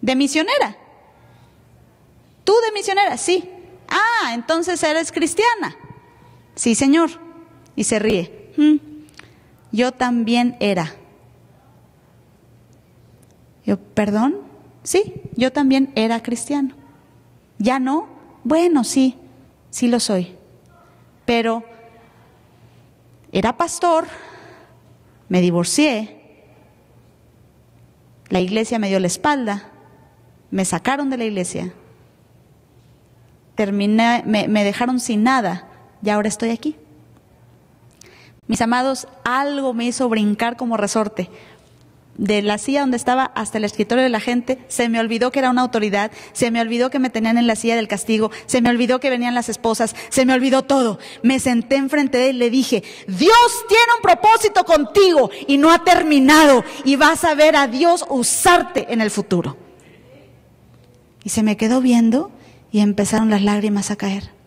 De misionera. ¿Tú de misionera? Sí. Ah, entonces eres cristiana. Sí, señor. Y se ríe. Mm yo también era. Yo, perdón, sí, yo también era cristiano. ¿Ya no? Bueno, sí, sí lo soy. Pero era pastor, me divorcié, la iglesia me dio la espalda, me sacaron de la iglesia, terminé, me, me dejaron sin nada y ahora estoy aquí. Mis amados, algo me hizo brincar como resorte. De la silla donde estaba hasta el escritorio de la gente, se me olvidó que era una autoridad, se me olvidó que me tenían en la silla del castigo, se me olvidó que venían las esposas, se me olvidó todo. Me senté enfrente de él y le dije, Dios tiene un propósito contigo y no ha terminado y vas a ver a Dios usarte en el futuro. Y se me quedó viendo y empezaron las lágrimas a caer.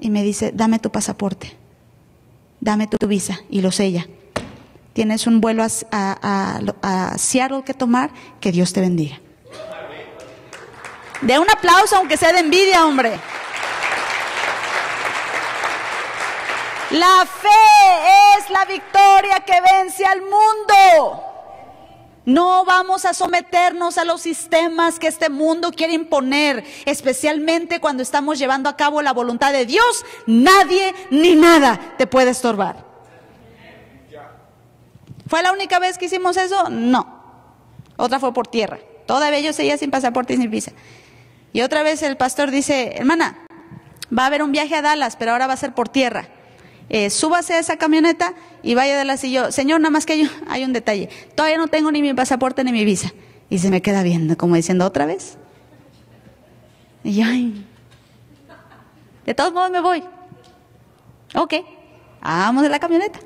Y me dice, dame tu pasaporte dame tu, visa y lo sella. Tienes un vuelo a, a, Seattle que tomar, que Dios te bendiga. De un aplauso, aunque sea de envidia, hombre. La fe es la victoria que vence al mundo. No vamos a someternos a los sistemas que este mundo quiere imponer, especialmente cuando estamos llevando a cabo la voluntad de Dios. Nadie ni nada te puede estorbar. ¿Fue la única vez que hicimos eso? No. Otra fue por tierra. Todavía yo seguía sin pasaporte y sin visa. Y otra vez el pastor dice, hermana, va a haber un viaje a Dallas, pero ahora va a ser por tierra. Eh, súbase a esa camioneta y vaya de la silla. Señor, nada más que yo, hay un detalle. Todavía no tengo ni mi pasaporte ni mi visa. Y se me queda viendo, como diciendo, ¿otra vez? Y yo, ay, de todos modos me voy. Ok, Vamos de la camioneta.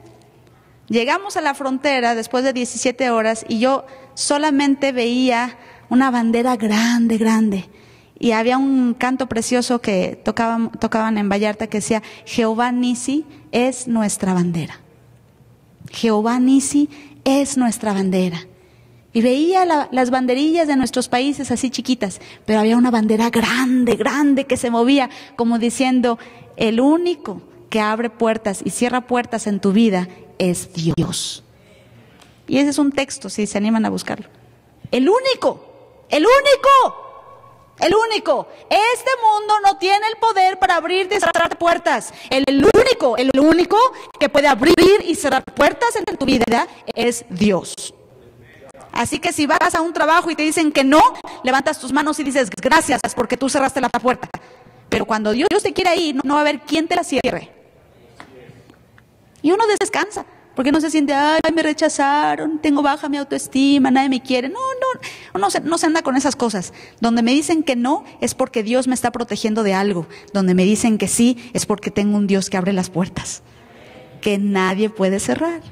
Llegamos a la frontera después de 17 horas y yo solamente veía una bandera grande, grande. Y había un canto precioso que tocaban, tocaban en Vallarta que decía, Jehová Nisi es nuestra bandera. Jehová Nisi es nuestra bandera. Y veía las banderillas de nuestros países así chiquitas, pero había una bandera grande, grande que se movía como diciendo, el único que abre puertas y cierra puertas en tu vida es Dios. Y ese es un texto, si se animan a buscarlo. El único, el único el único. Este mundo no tiene el poder para abrir y cerrar puertas. El, único, el único que puede abrir y cerrar puertas en tu vida es Dios. Así que si vas a un trabajo y te dicen que no, levantas tus manos y dices gracias porque tú cerraste la puerta. Pero cuando Dios te quiere ir, no va a haber quien te la cierre. Y uno descansa. Porque no se siente, ay, me rechazaron, tengo baja mi autoestima, nadie me quiere. No, no, no se, no se anda con esas cosas. Donde me dicen que no es porque Dios me está protegiendo de algo. Donde me dicen que sí es porque tengo un Dios que abre las puertas, que nadie puede cerrar.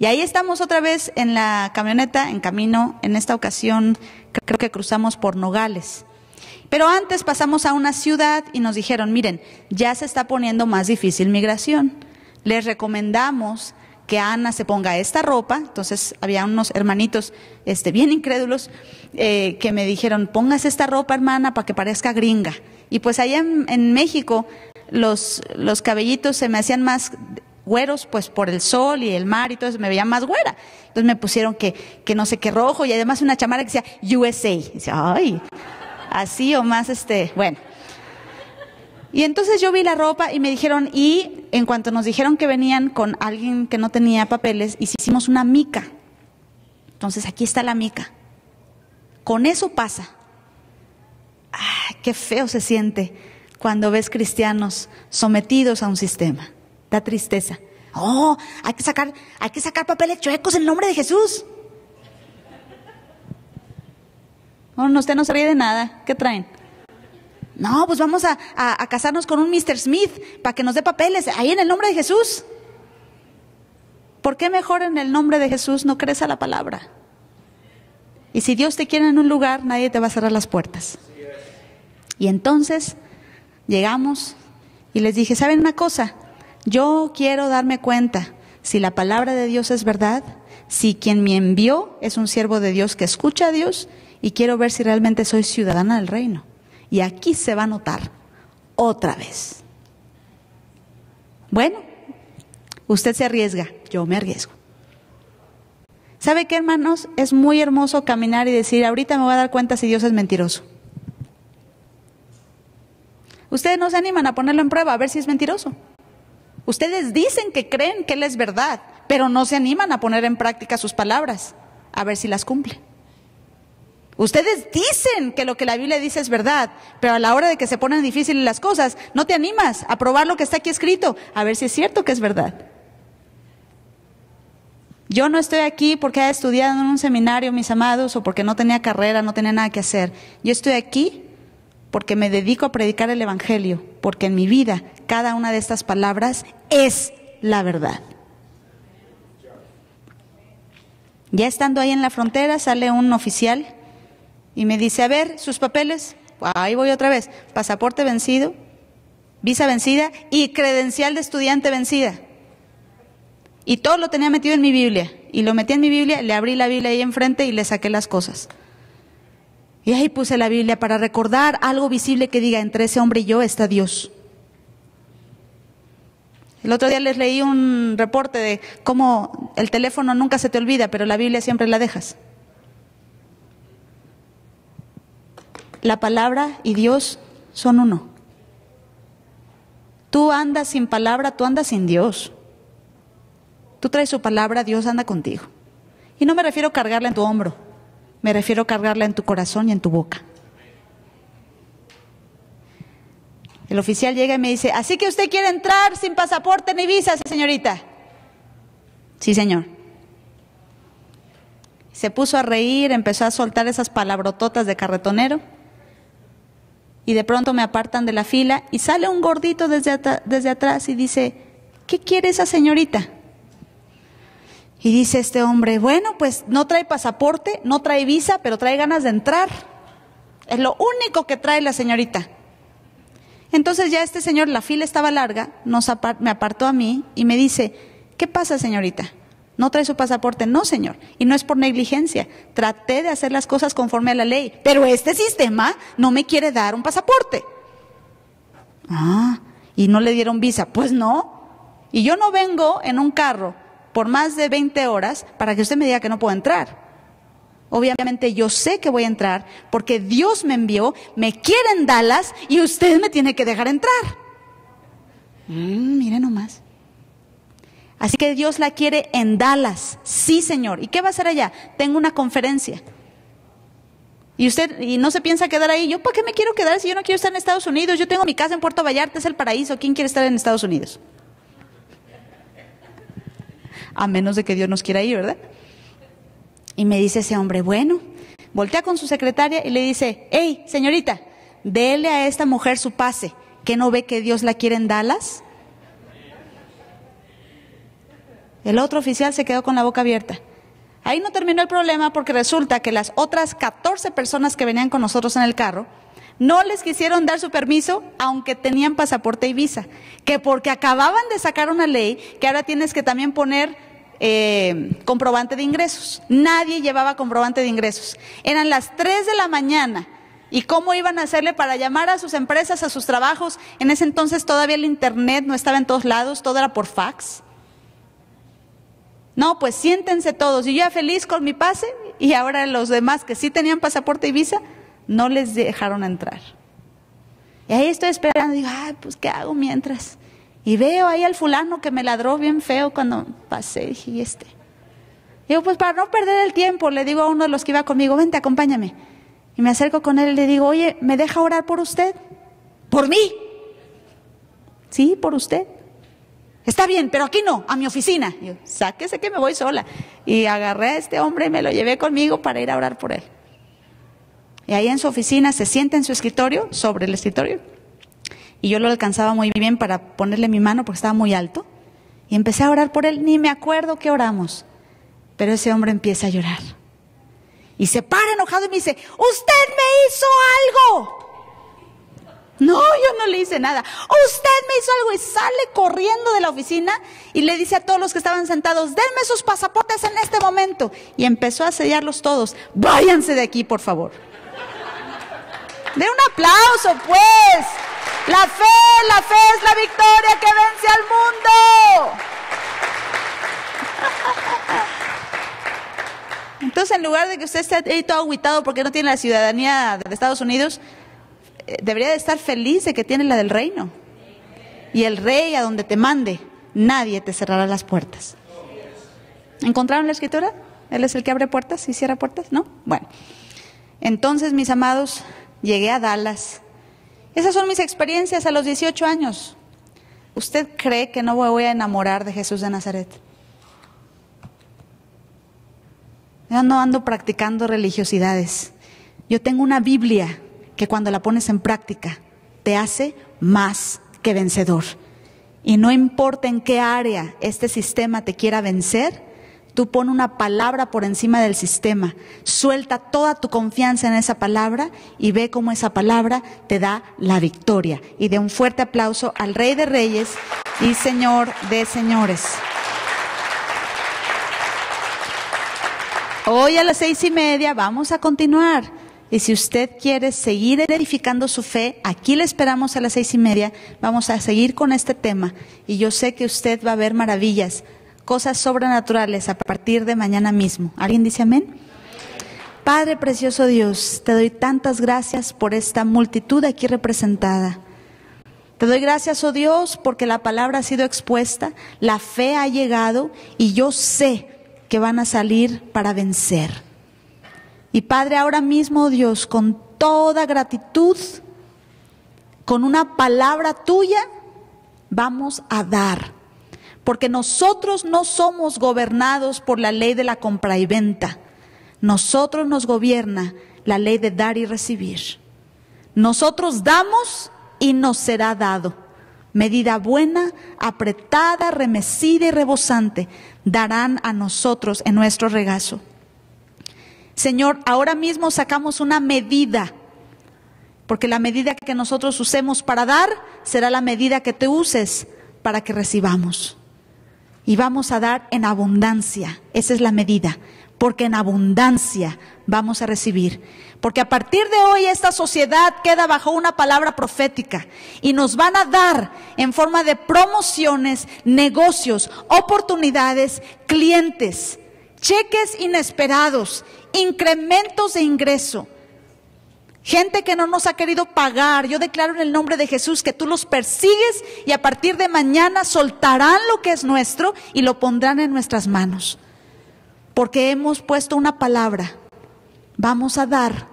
Y ahí estamos otra vez en la camioneta, en camino. En esta ocasión creo que cruzamos por Nogales. Pero antes pasamos a una ciudad y nos dijeron, miren, ya se está poniendo más difícil migración les recomendamos que Ana se ponga esta ropa. Entonces había unos hermanitos este, bien incrédulos eh, que me dijeron, póngase esta ropa, hermana, para que parezca gringa. Y pues allá en, México los, los cabellitos se me hacían más güeros, pues por el sol y el mar y todo eso, me veía más güera. Entonces me pusieron que, que no sé qué rojo y además una chamara que decía USA. Y decía, ay, así o más, este, bueno. Y entonces yo vi la ropa y me dijeron, y en cuanto nos dijeron que venían con alguien que no tenía papeles, hicimos una mica. Entonces aquí está la mica. Con eso pasa. Ay, qué feo se siente cuando ves cristianos sometidos a un sistema. Da tristeza. Oh, hay que sacar, hay que sacar papeles chuecos en nombre de Jesús. No, usted no se ríe de nada. ¿Qué traen? No, pues vamos a, casarnos con un Mr. Smith para que nos dé papeles, ahí en el nombre de Jesús. ¿Por qué mejor en el nombre de Jesús no crees a la palabra? Y si Dios te quiere en un lugar, nadie te va a cerrar las puertas. Y entonces llegamos y les dije, ¿saben una cosa? Yo quiero darme cuenta si la palabra de Dios es verdad, si quien me envió es un siervo de Dios que escucha a Dios y quiero ver si realmente soy ciudadana del reino. Y aquí se va a notar otra vez. Bueno, usted se arriesga, yo me arriesgo. ¿Sabe qué, hermanos? Es muy hermoso caminar y decir, ahorita me voy a dar cuenta si Dios es mentiroso. Ustedes no se animan a ponerlo en prueba, a ver si es mentiroso. Ustedes dicen que creen que Él es verdad, pero no se animan a poner en práctica sus palabras, a ver si las cumple. Ustedes dicen que lo que la Biblia dice es verdad, pero a la hora de que se ponen difíciles las cosas, no te animas a probar lo que está aquí escrito, a ver si es cierto que es verdad. Yo no estoy aquí porque haya estudiado en un seminario, mis amados, o porque no tenía carrera, no tenía nada que hacer. Yo estoy aquí porque me dedico a predicar el Evangelio, porque en mi vida cada una de estas palabras es la verdad. Ya estando ahí en la frontera, sale un oficial y me dice, a ver, sus papeles, ahí voy otra vez, pasaporte vencido, visa vencida y credencial de estudiante vencida. Y todo lo tenía metido en mi Biblia. Y lo metí en mi Biblia, le abrí la Biblia ahí enfrente y le saqué las cosas. Y ahí puse la Biblia para recordar algo visible que diga, entre ese hombre y yo está Dios. El otro día les leí un reporte de cómo el teléfono nunca se te olvida, pero la Biblia siempre la dejas. La palabra y Dios son uno. Tú andas sin palabra, tú andas sin Dios. Tú traes su palabra, Dios anda contigo. Y no me refiero a cargarla en tu hombro, me refiero a cargarla en tu corazón y en tu boca. El oficial llega y me dice, así que usted quiere entrar sin pasaporte ni visa, señorita. Sí, señor. Se puso a reír, empezó a soltar esas palabrototas de carretonero y de pronto me apartan de la fila y sale un gordito desde, desde atrás y dice, ¿qué quiere esa señorita? Y dice este hombre, bueno, pues no trae pasaporte, no trae visa, pero trae ganas de entrar. Es lo único que trae la señorita. Entonces ya este señor, la fila estaba larga, nos me apartó a mí y me dice, ¿qué pasa señorita? ¿No trae su pasaporte? No, señor. Y no es por negligencia. Traté de hacer las cosas conforme a la ley. Pero este sistema no me quiere dar un pasaporte. Ah, ¿y no le dieron visa? Pues no. Y yo no vengo en un carro por más de 20 horas para que usted me diga que no puedo entrar. Obviamente yo sé que voy a entrar porque Dios me envió, me quiere en Dallas y usted me tiene que dejar entrar. Mm, mire nomás. Así que Dios la quiere en Dallas. Sí, Señor. ¿Y qué va a hacer allá? Tengo una conferencia. Y usted y no se piensa quedar ahí. ¿Yo para qué me quiero quedar si yo no quiero estar en Estados Unidos? Yo tengo mi casa en Puerto Vallarta, es el paraíso. ¿Quién quiere estar en Estados Unidos? A menos de que Dios nos quiera ir, ¿verdad? Y me dice ese hombre, bueno, voltea con su secretaria y le dice, hey, señorita, dele a esta mujer su pase, que no ve que Dios la quiere en Dallas. El otro oficial se quedó con la boca abierta. Ahí no terminó el problema porque resulta que las otras 14 personas que venían con nosotros en el carro no les quisieron dar su permiso aunque tenían pasaporte y visa, que porque acababan de sacar una ley que ahora tienes que también poner eh, comprobante de ingresos. Nadie llevaba comprobante de ingresos. Eran las 3 de la mañana. ¿Y cómo iban a hacerle para llamar a sus empresas, a sus trabajos? En ese entonces todavía el Internet no estaba en todos lados, todo era por fax. No, pues siéntense todos. Y yo ya feliz con mi pase y ahora los demás que sí tenían pasaporte y visa, no les dejaron entrar. Y ahí estoy esperando, digo, ay, pues ¿qué hago mientras? Y veo ahí al fulano que me ladró bien feo cuando pasé, y este. Digo, pues para no perder el tiempo, le digo a uno de los que iba conmigo, vente, acompáñame. Y me acerco con él y le digo, oye, ¿me deja orar por usted? ¿Por mí? Sí, por usted. Está bien, pero aquí no, a mi oficina. Y yo, sáquese que me voy sola. Y agarré a este hombre y me lo llevé conmigo para ir a orar por él. Y ahí en su oficina se sienta en su escritorio, sobre el escritorio, y yo lo alcanzaba muy bien para ponerle mi mano porque estaba muy alto. Y empecé a orar por él, ni me acuerdo qué oramos. Pero ese hombre empieza a llorar. Y se para enojado y me dice, usted me hizo algo. No, yo no le hice nada. Usted me hizo algo y sale corriendo de la oficina y le dice a todos los que estaban sentados, denme sus pasaportes en este momento. Y empezó a sellarlos todos. Váyanse de aquí, por favor. De un aplauso, pues. La fe, la fe es la victoria que vence al mundo. Entonces, en lugar de que usted esté ahí todo aguitado porque no tiene la ciudadanía de Estados Unidos, debería de estar feliz de que tiene la del reino. Y el rey a donde te mande, nadie te cerrará las puertas. ¿Encontraron la escritura? Él es el que abre puertas y cierra puertas, ¿no? Bueno, entonces, mis amados, llegué a Dallas esas son mis experiencias a los 18 años. ¿Usted cree que no me voy a enamorar de Jesús de Nazaret? Yo no ando practicando religiosidades. Yo tengo una Biblia que cuando la pones en práctica te hace más que vencedor. Y no importa en qué área este sistema te quiera vencer, Tú pon una palabra por encima del sistema, suelta toda tu confianza en esa palabra y ve cómo esa palabra te da la victoria. Y de un fuerte aplauso al Rey de Reyes y Señor de Señores. Hoy a las seis y media vamos a continuar. Y si usted quiere seguir edificando su fe, aquí le esperamos a las seis y media. Vamos a seguir con este tema. Y yo sé que usted va a ver maravillas cosas sobrenaturales a partir de mañana mismo. ¿Alguien dice amén? Padre precioso Dios, te doy tantas gracias por esta multitud aquí representada. Te doy gracias, oh Dios, porque la palabra ha sido expuesta, la fe ha llegado y yo sé que van a salir para vencer. Y Padre, ahora mismo, Dios, con toda gratitud, con una palabra tuya, vamos a dar porque nosotros no somos gobernados por la ley de la compra y venta. Nosotros nos gobierna la ley de dar y recibir. Nosotros damos y nos será dado, medida buena, apretada, remecida y rebosante, darán a nosotros en nuestro regazo. Señor, ahora mismo sacamos una medida, porque la medida que nosotros usemos para dar será la medida que te uses para que recibamos. Y vamos a dar en abundancia, esa es la medida, porque en abundancia vamos a recibir. Porque a partir de hoy esta sociedad queda bajo una palabra profética y nos van a dar en forma de promociones, negocios, oportunidades, clientes, cheques inesperados, incrementos de ingreso. Gente que no nos ha querido pagar, yo declaro en el nombre de Jesús que tú los persigues y a partir de mañana soltarán lo que es nuestro y lo pondrán en nuestras manos. Porque hemos puesto una palabra vamos a dar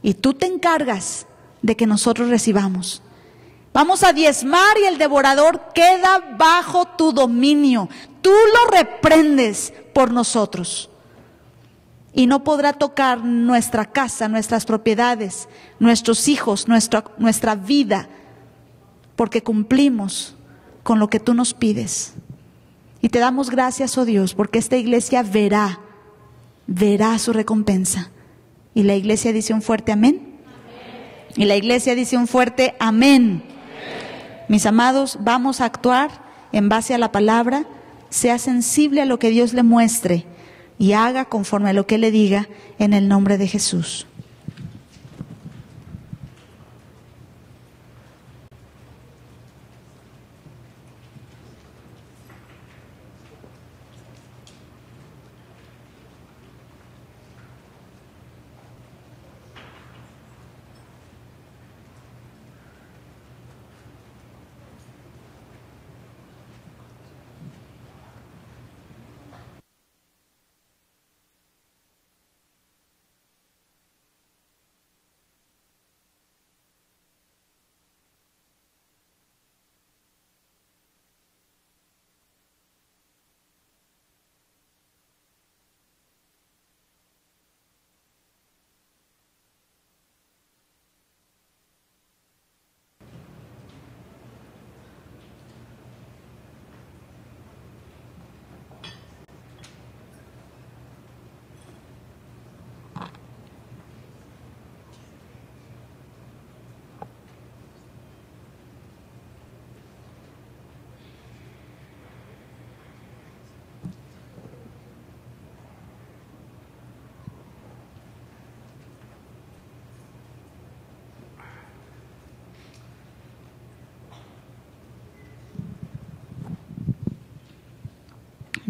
y tú te encargas de que nosotros recibamos. Vamos a diezmar y el devorador queda bajo tu dominio. Tú lo reprendes por nosotros. Y no podrá tocar nuestra casa, nuestras propiedades, nuestros hijos, nuestra, nuestra vida, porque cumplimos con lo que tú nos pides. Y te damos gracias, oh Dios, porque esta iglesia verá, verá su recompensa. Y la iglesia dice un fuerte amén. Y la iglesia dice un fuerte amén. Mis amados, vamos a actuar en base a la palabra. Sea sensible a lo que Dios le muestre y haga conforme a lo que le diga en el nombre de Jesús.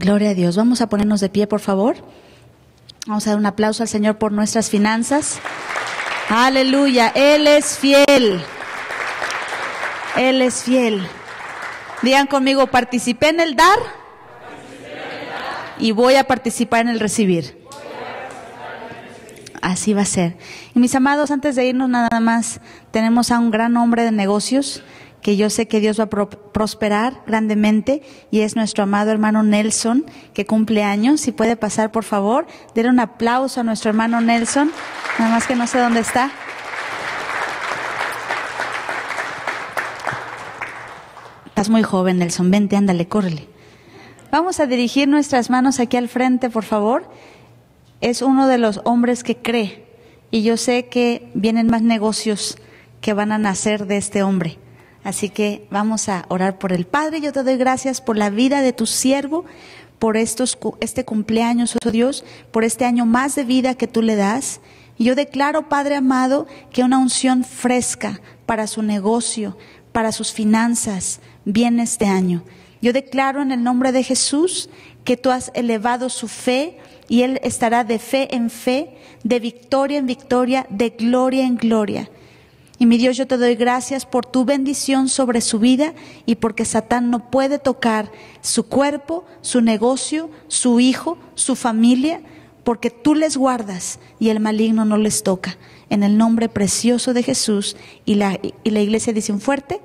Gloria a Dios. Vamos a ponernos de pie, por favor. Vamos a dar un aplauso al Señor por nuestras finanzas. Aleluya. Él es fiel. Él es fiel. Digan conmigo, participé en el dar y voy a participar en el recibir. Así va a ser. Y mis amados, antes de irnos nada más, tenemos a un gran hombre de negocios que yo sé que Dios va a prosperar grandemente y es nuestro amado hermano Nelson que cumple años. Si puede pasar, por favor, denle un aplauso a nuestro hermano Nelson, nada más que no sé dónde está. Estás muy joven, Nelson, vente, ándale, córrele. Vamos a dirigir nuestras manos aquí al frente, por favor. Es uno de los hombres que cree y yo sé que vienen más negocios que van a nacer de este hombre. Así que vamos a orar por el Padre. Yo te doy gracias por la vida de tu siervo, por estos, este cumpleaños, oh Dios, por este año más de vida que tú le das. Y yo declaro, Padre amado, que una unción fresca para su negocio, para sus finanzas, viene este año. Yo declaro en el nombre de Jesús que tú has elevado su fe y él estará de fe en fe, de victoria en victoria, de gloria en gloria. Y mi Dios, yo te doy gracias por tu bendición sobre su vida y porque Satán no puede tocar su cuerpo, su negocio, su hijo, su familia, porque tú les guardas y el maligno no les toca. En el nombre precioso de Jesús. Y la, y la iglesia dice un fuerte.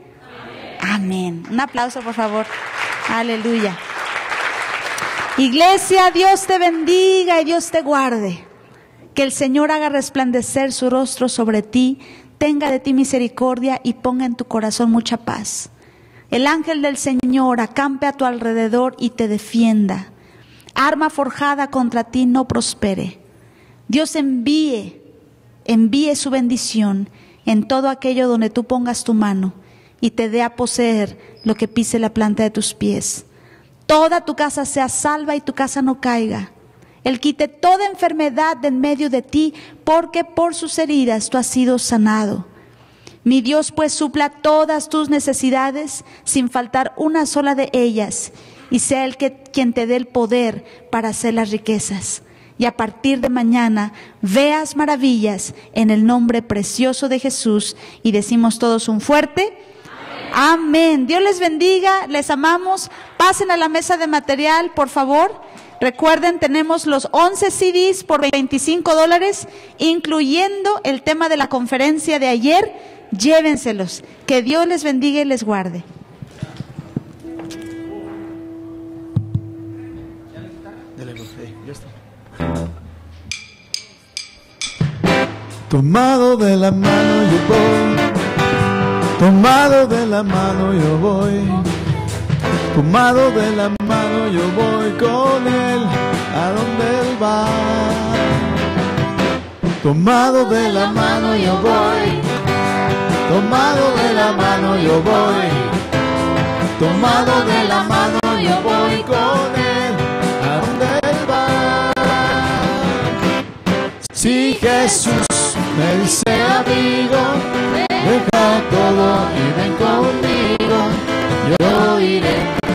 Amén. Un aplauso, por favor. Aleluya. Iglesia, Dios te bendiga y Dios te guarde. Que el Señor haga resplandecer su rostro sobre ti tenga de ti misericordia y ponga en tu corazón mucha paz. El ángel del Señor acampe a tu alrededor y te defienda. Arma forjada contra ti no prospere. Dios envíe, envíe su bendición en todo aquello donde tú pongas tu mano y te dé a poseer lo que pise la planta de tus pies. Toda tu casa sea salva y tu casa no caiga. Él quite toda enfermedad de en medio de ti, porque por sus heridas tú has sido sanado. Mi Dios pues supla todas tus necesidades sin faltar una sola de ellas, y sea Él que, quien te dé el poder para hacer las riquezas. Y a partir de mañana veas maravillas en el nombre precioso de Jesús y decimos todos un fuerte. Amén. Dios les bendiga, les amamos. Pasen a la mesa de material, por favor. Recuerden, tenemos los 11 CDs por 25 dólares, incluyendo el tema de la conferencia de ayer. Llévenselos. Que Dios les bendiga y les guarde. Tomado de la mano yo voy Tomado de la mano yo voy, Tomado de la mano yo voy con él a donde él va. Tomado de la mano yo voy. Tomado de la mano yo voy. Tomado de la mano yo voy con él a donde él va. Si Jesús me dice amigo, deja todo y ven conmigo oiré.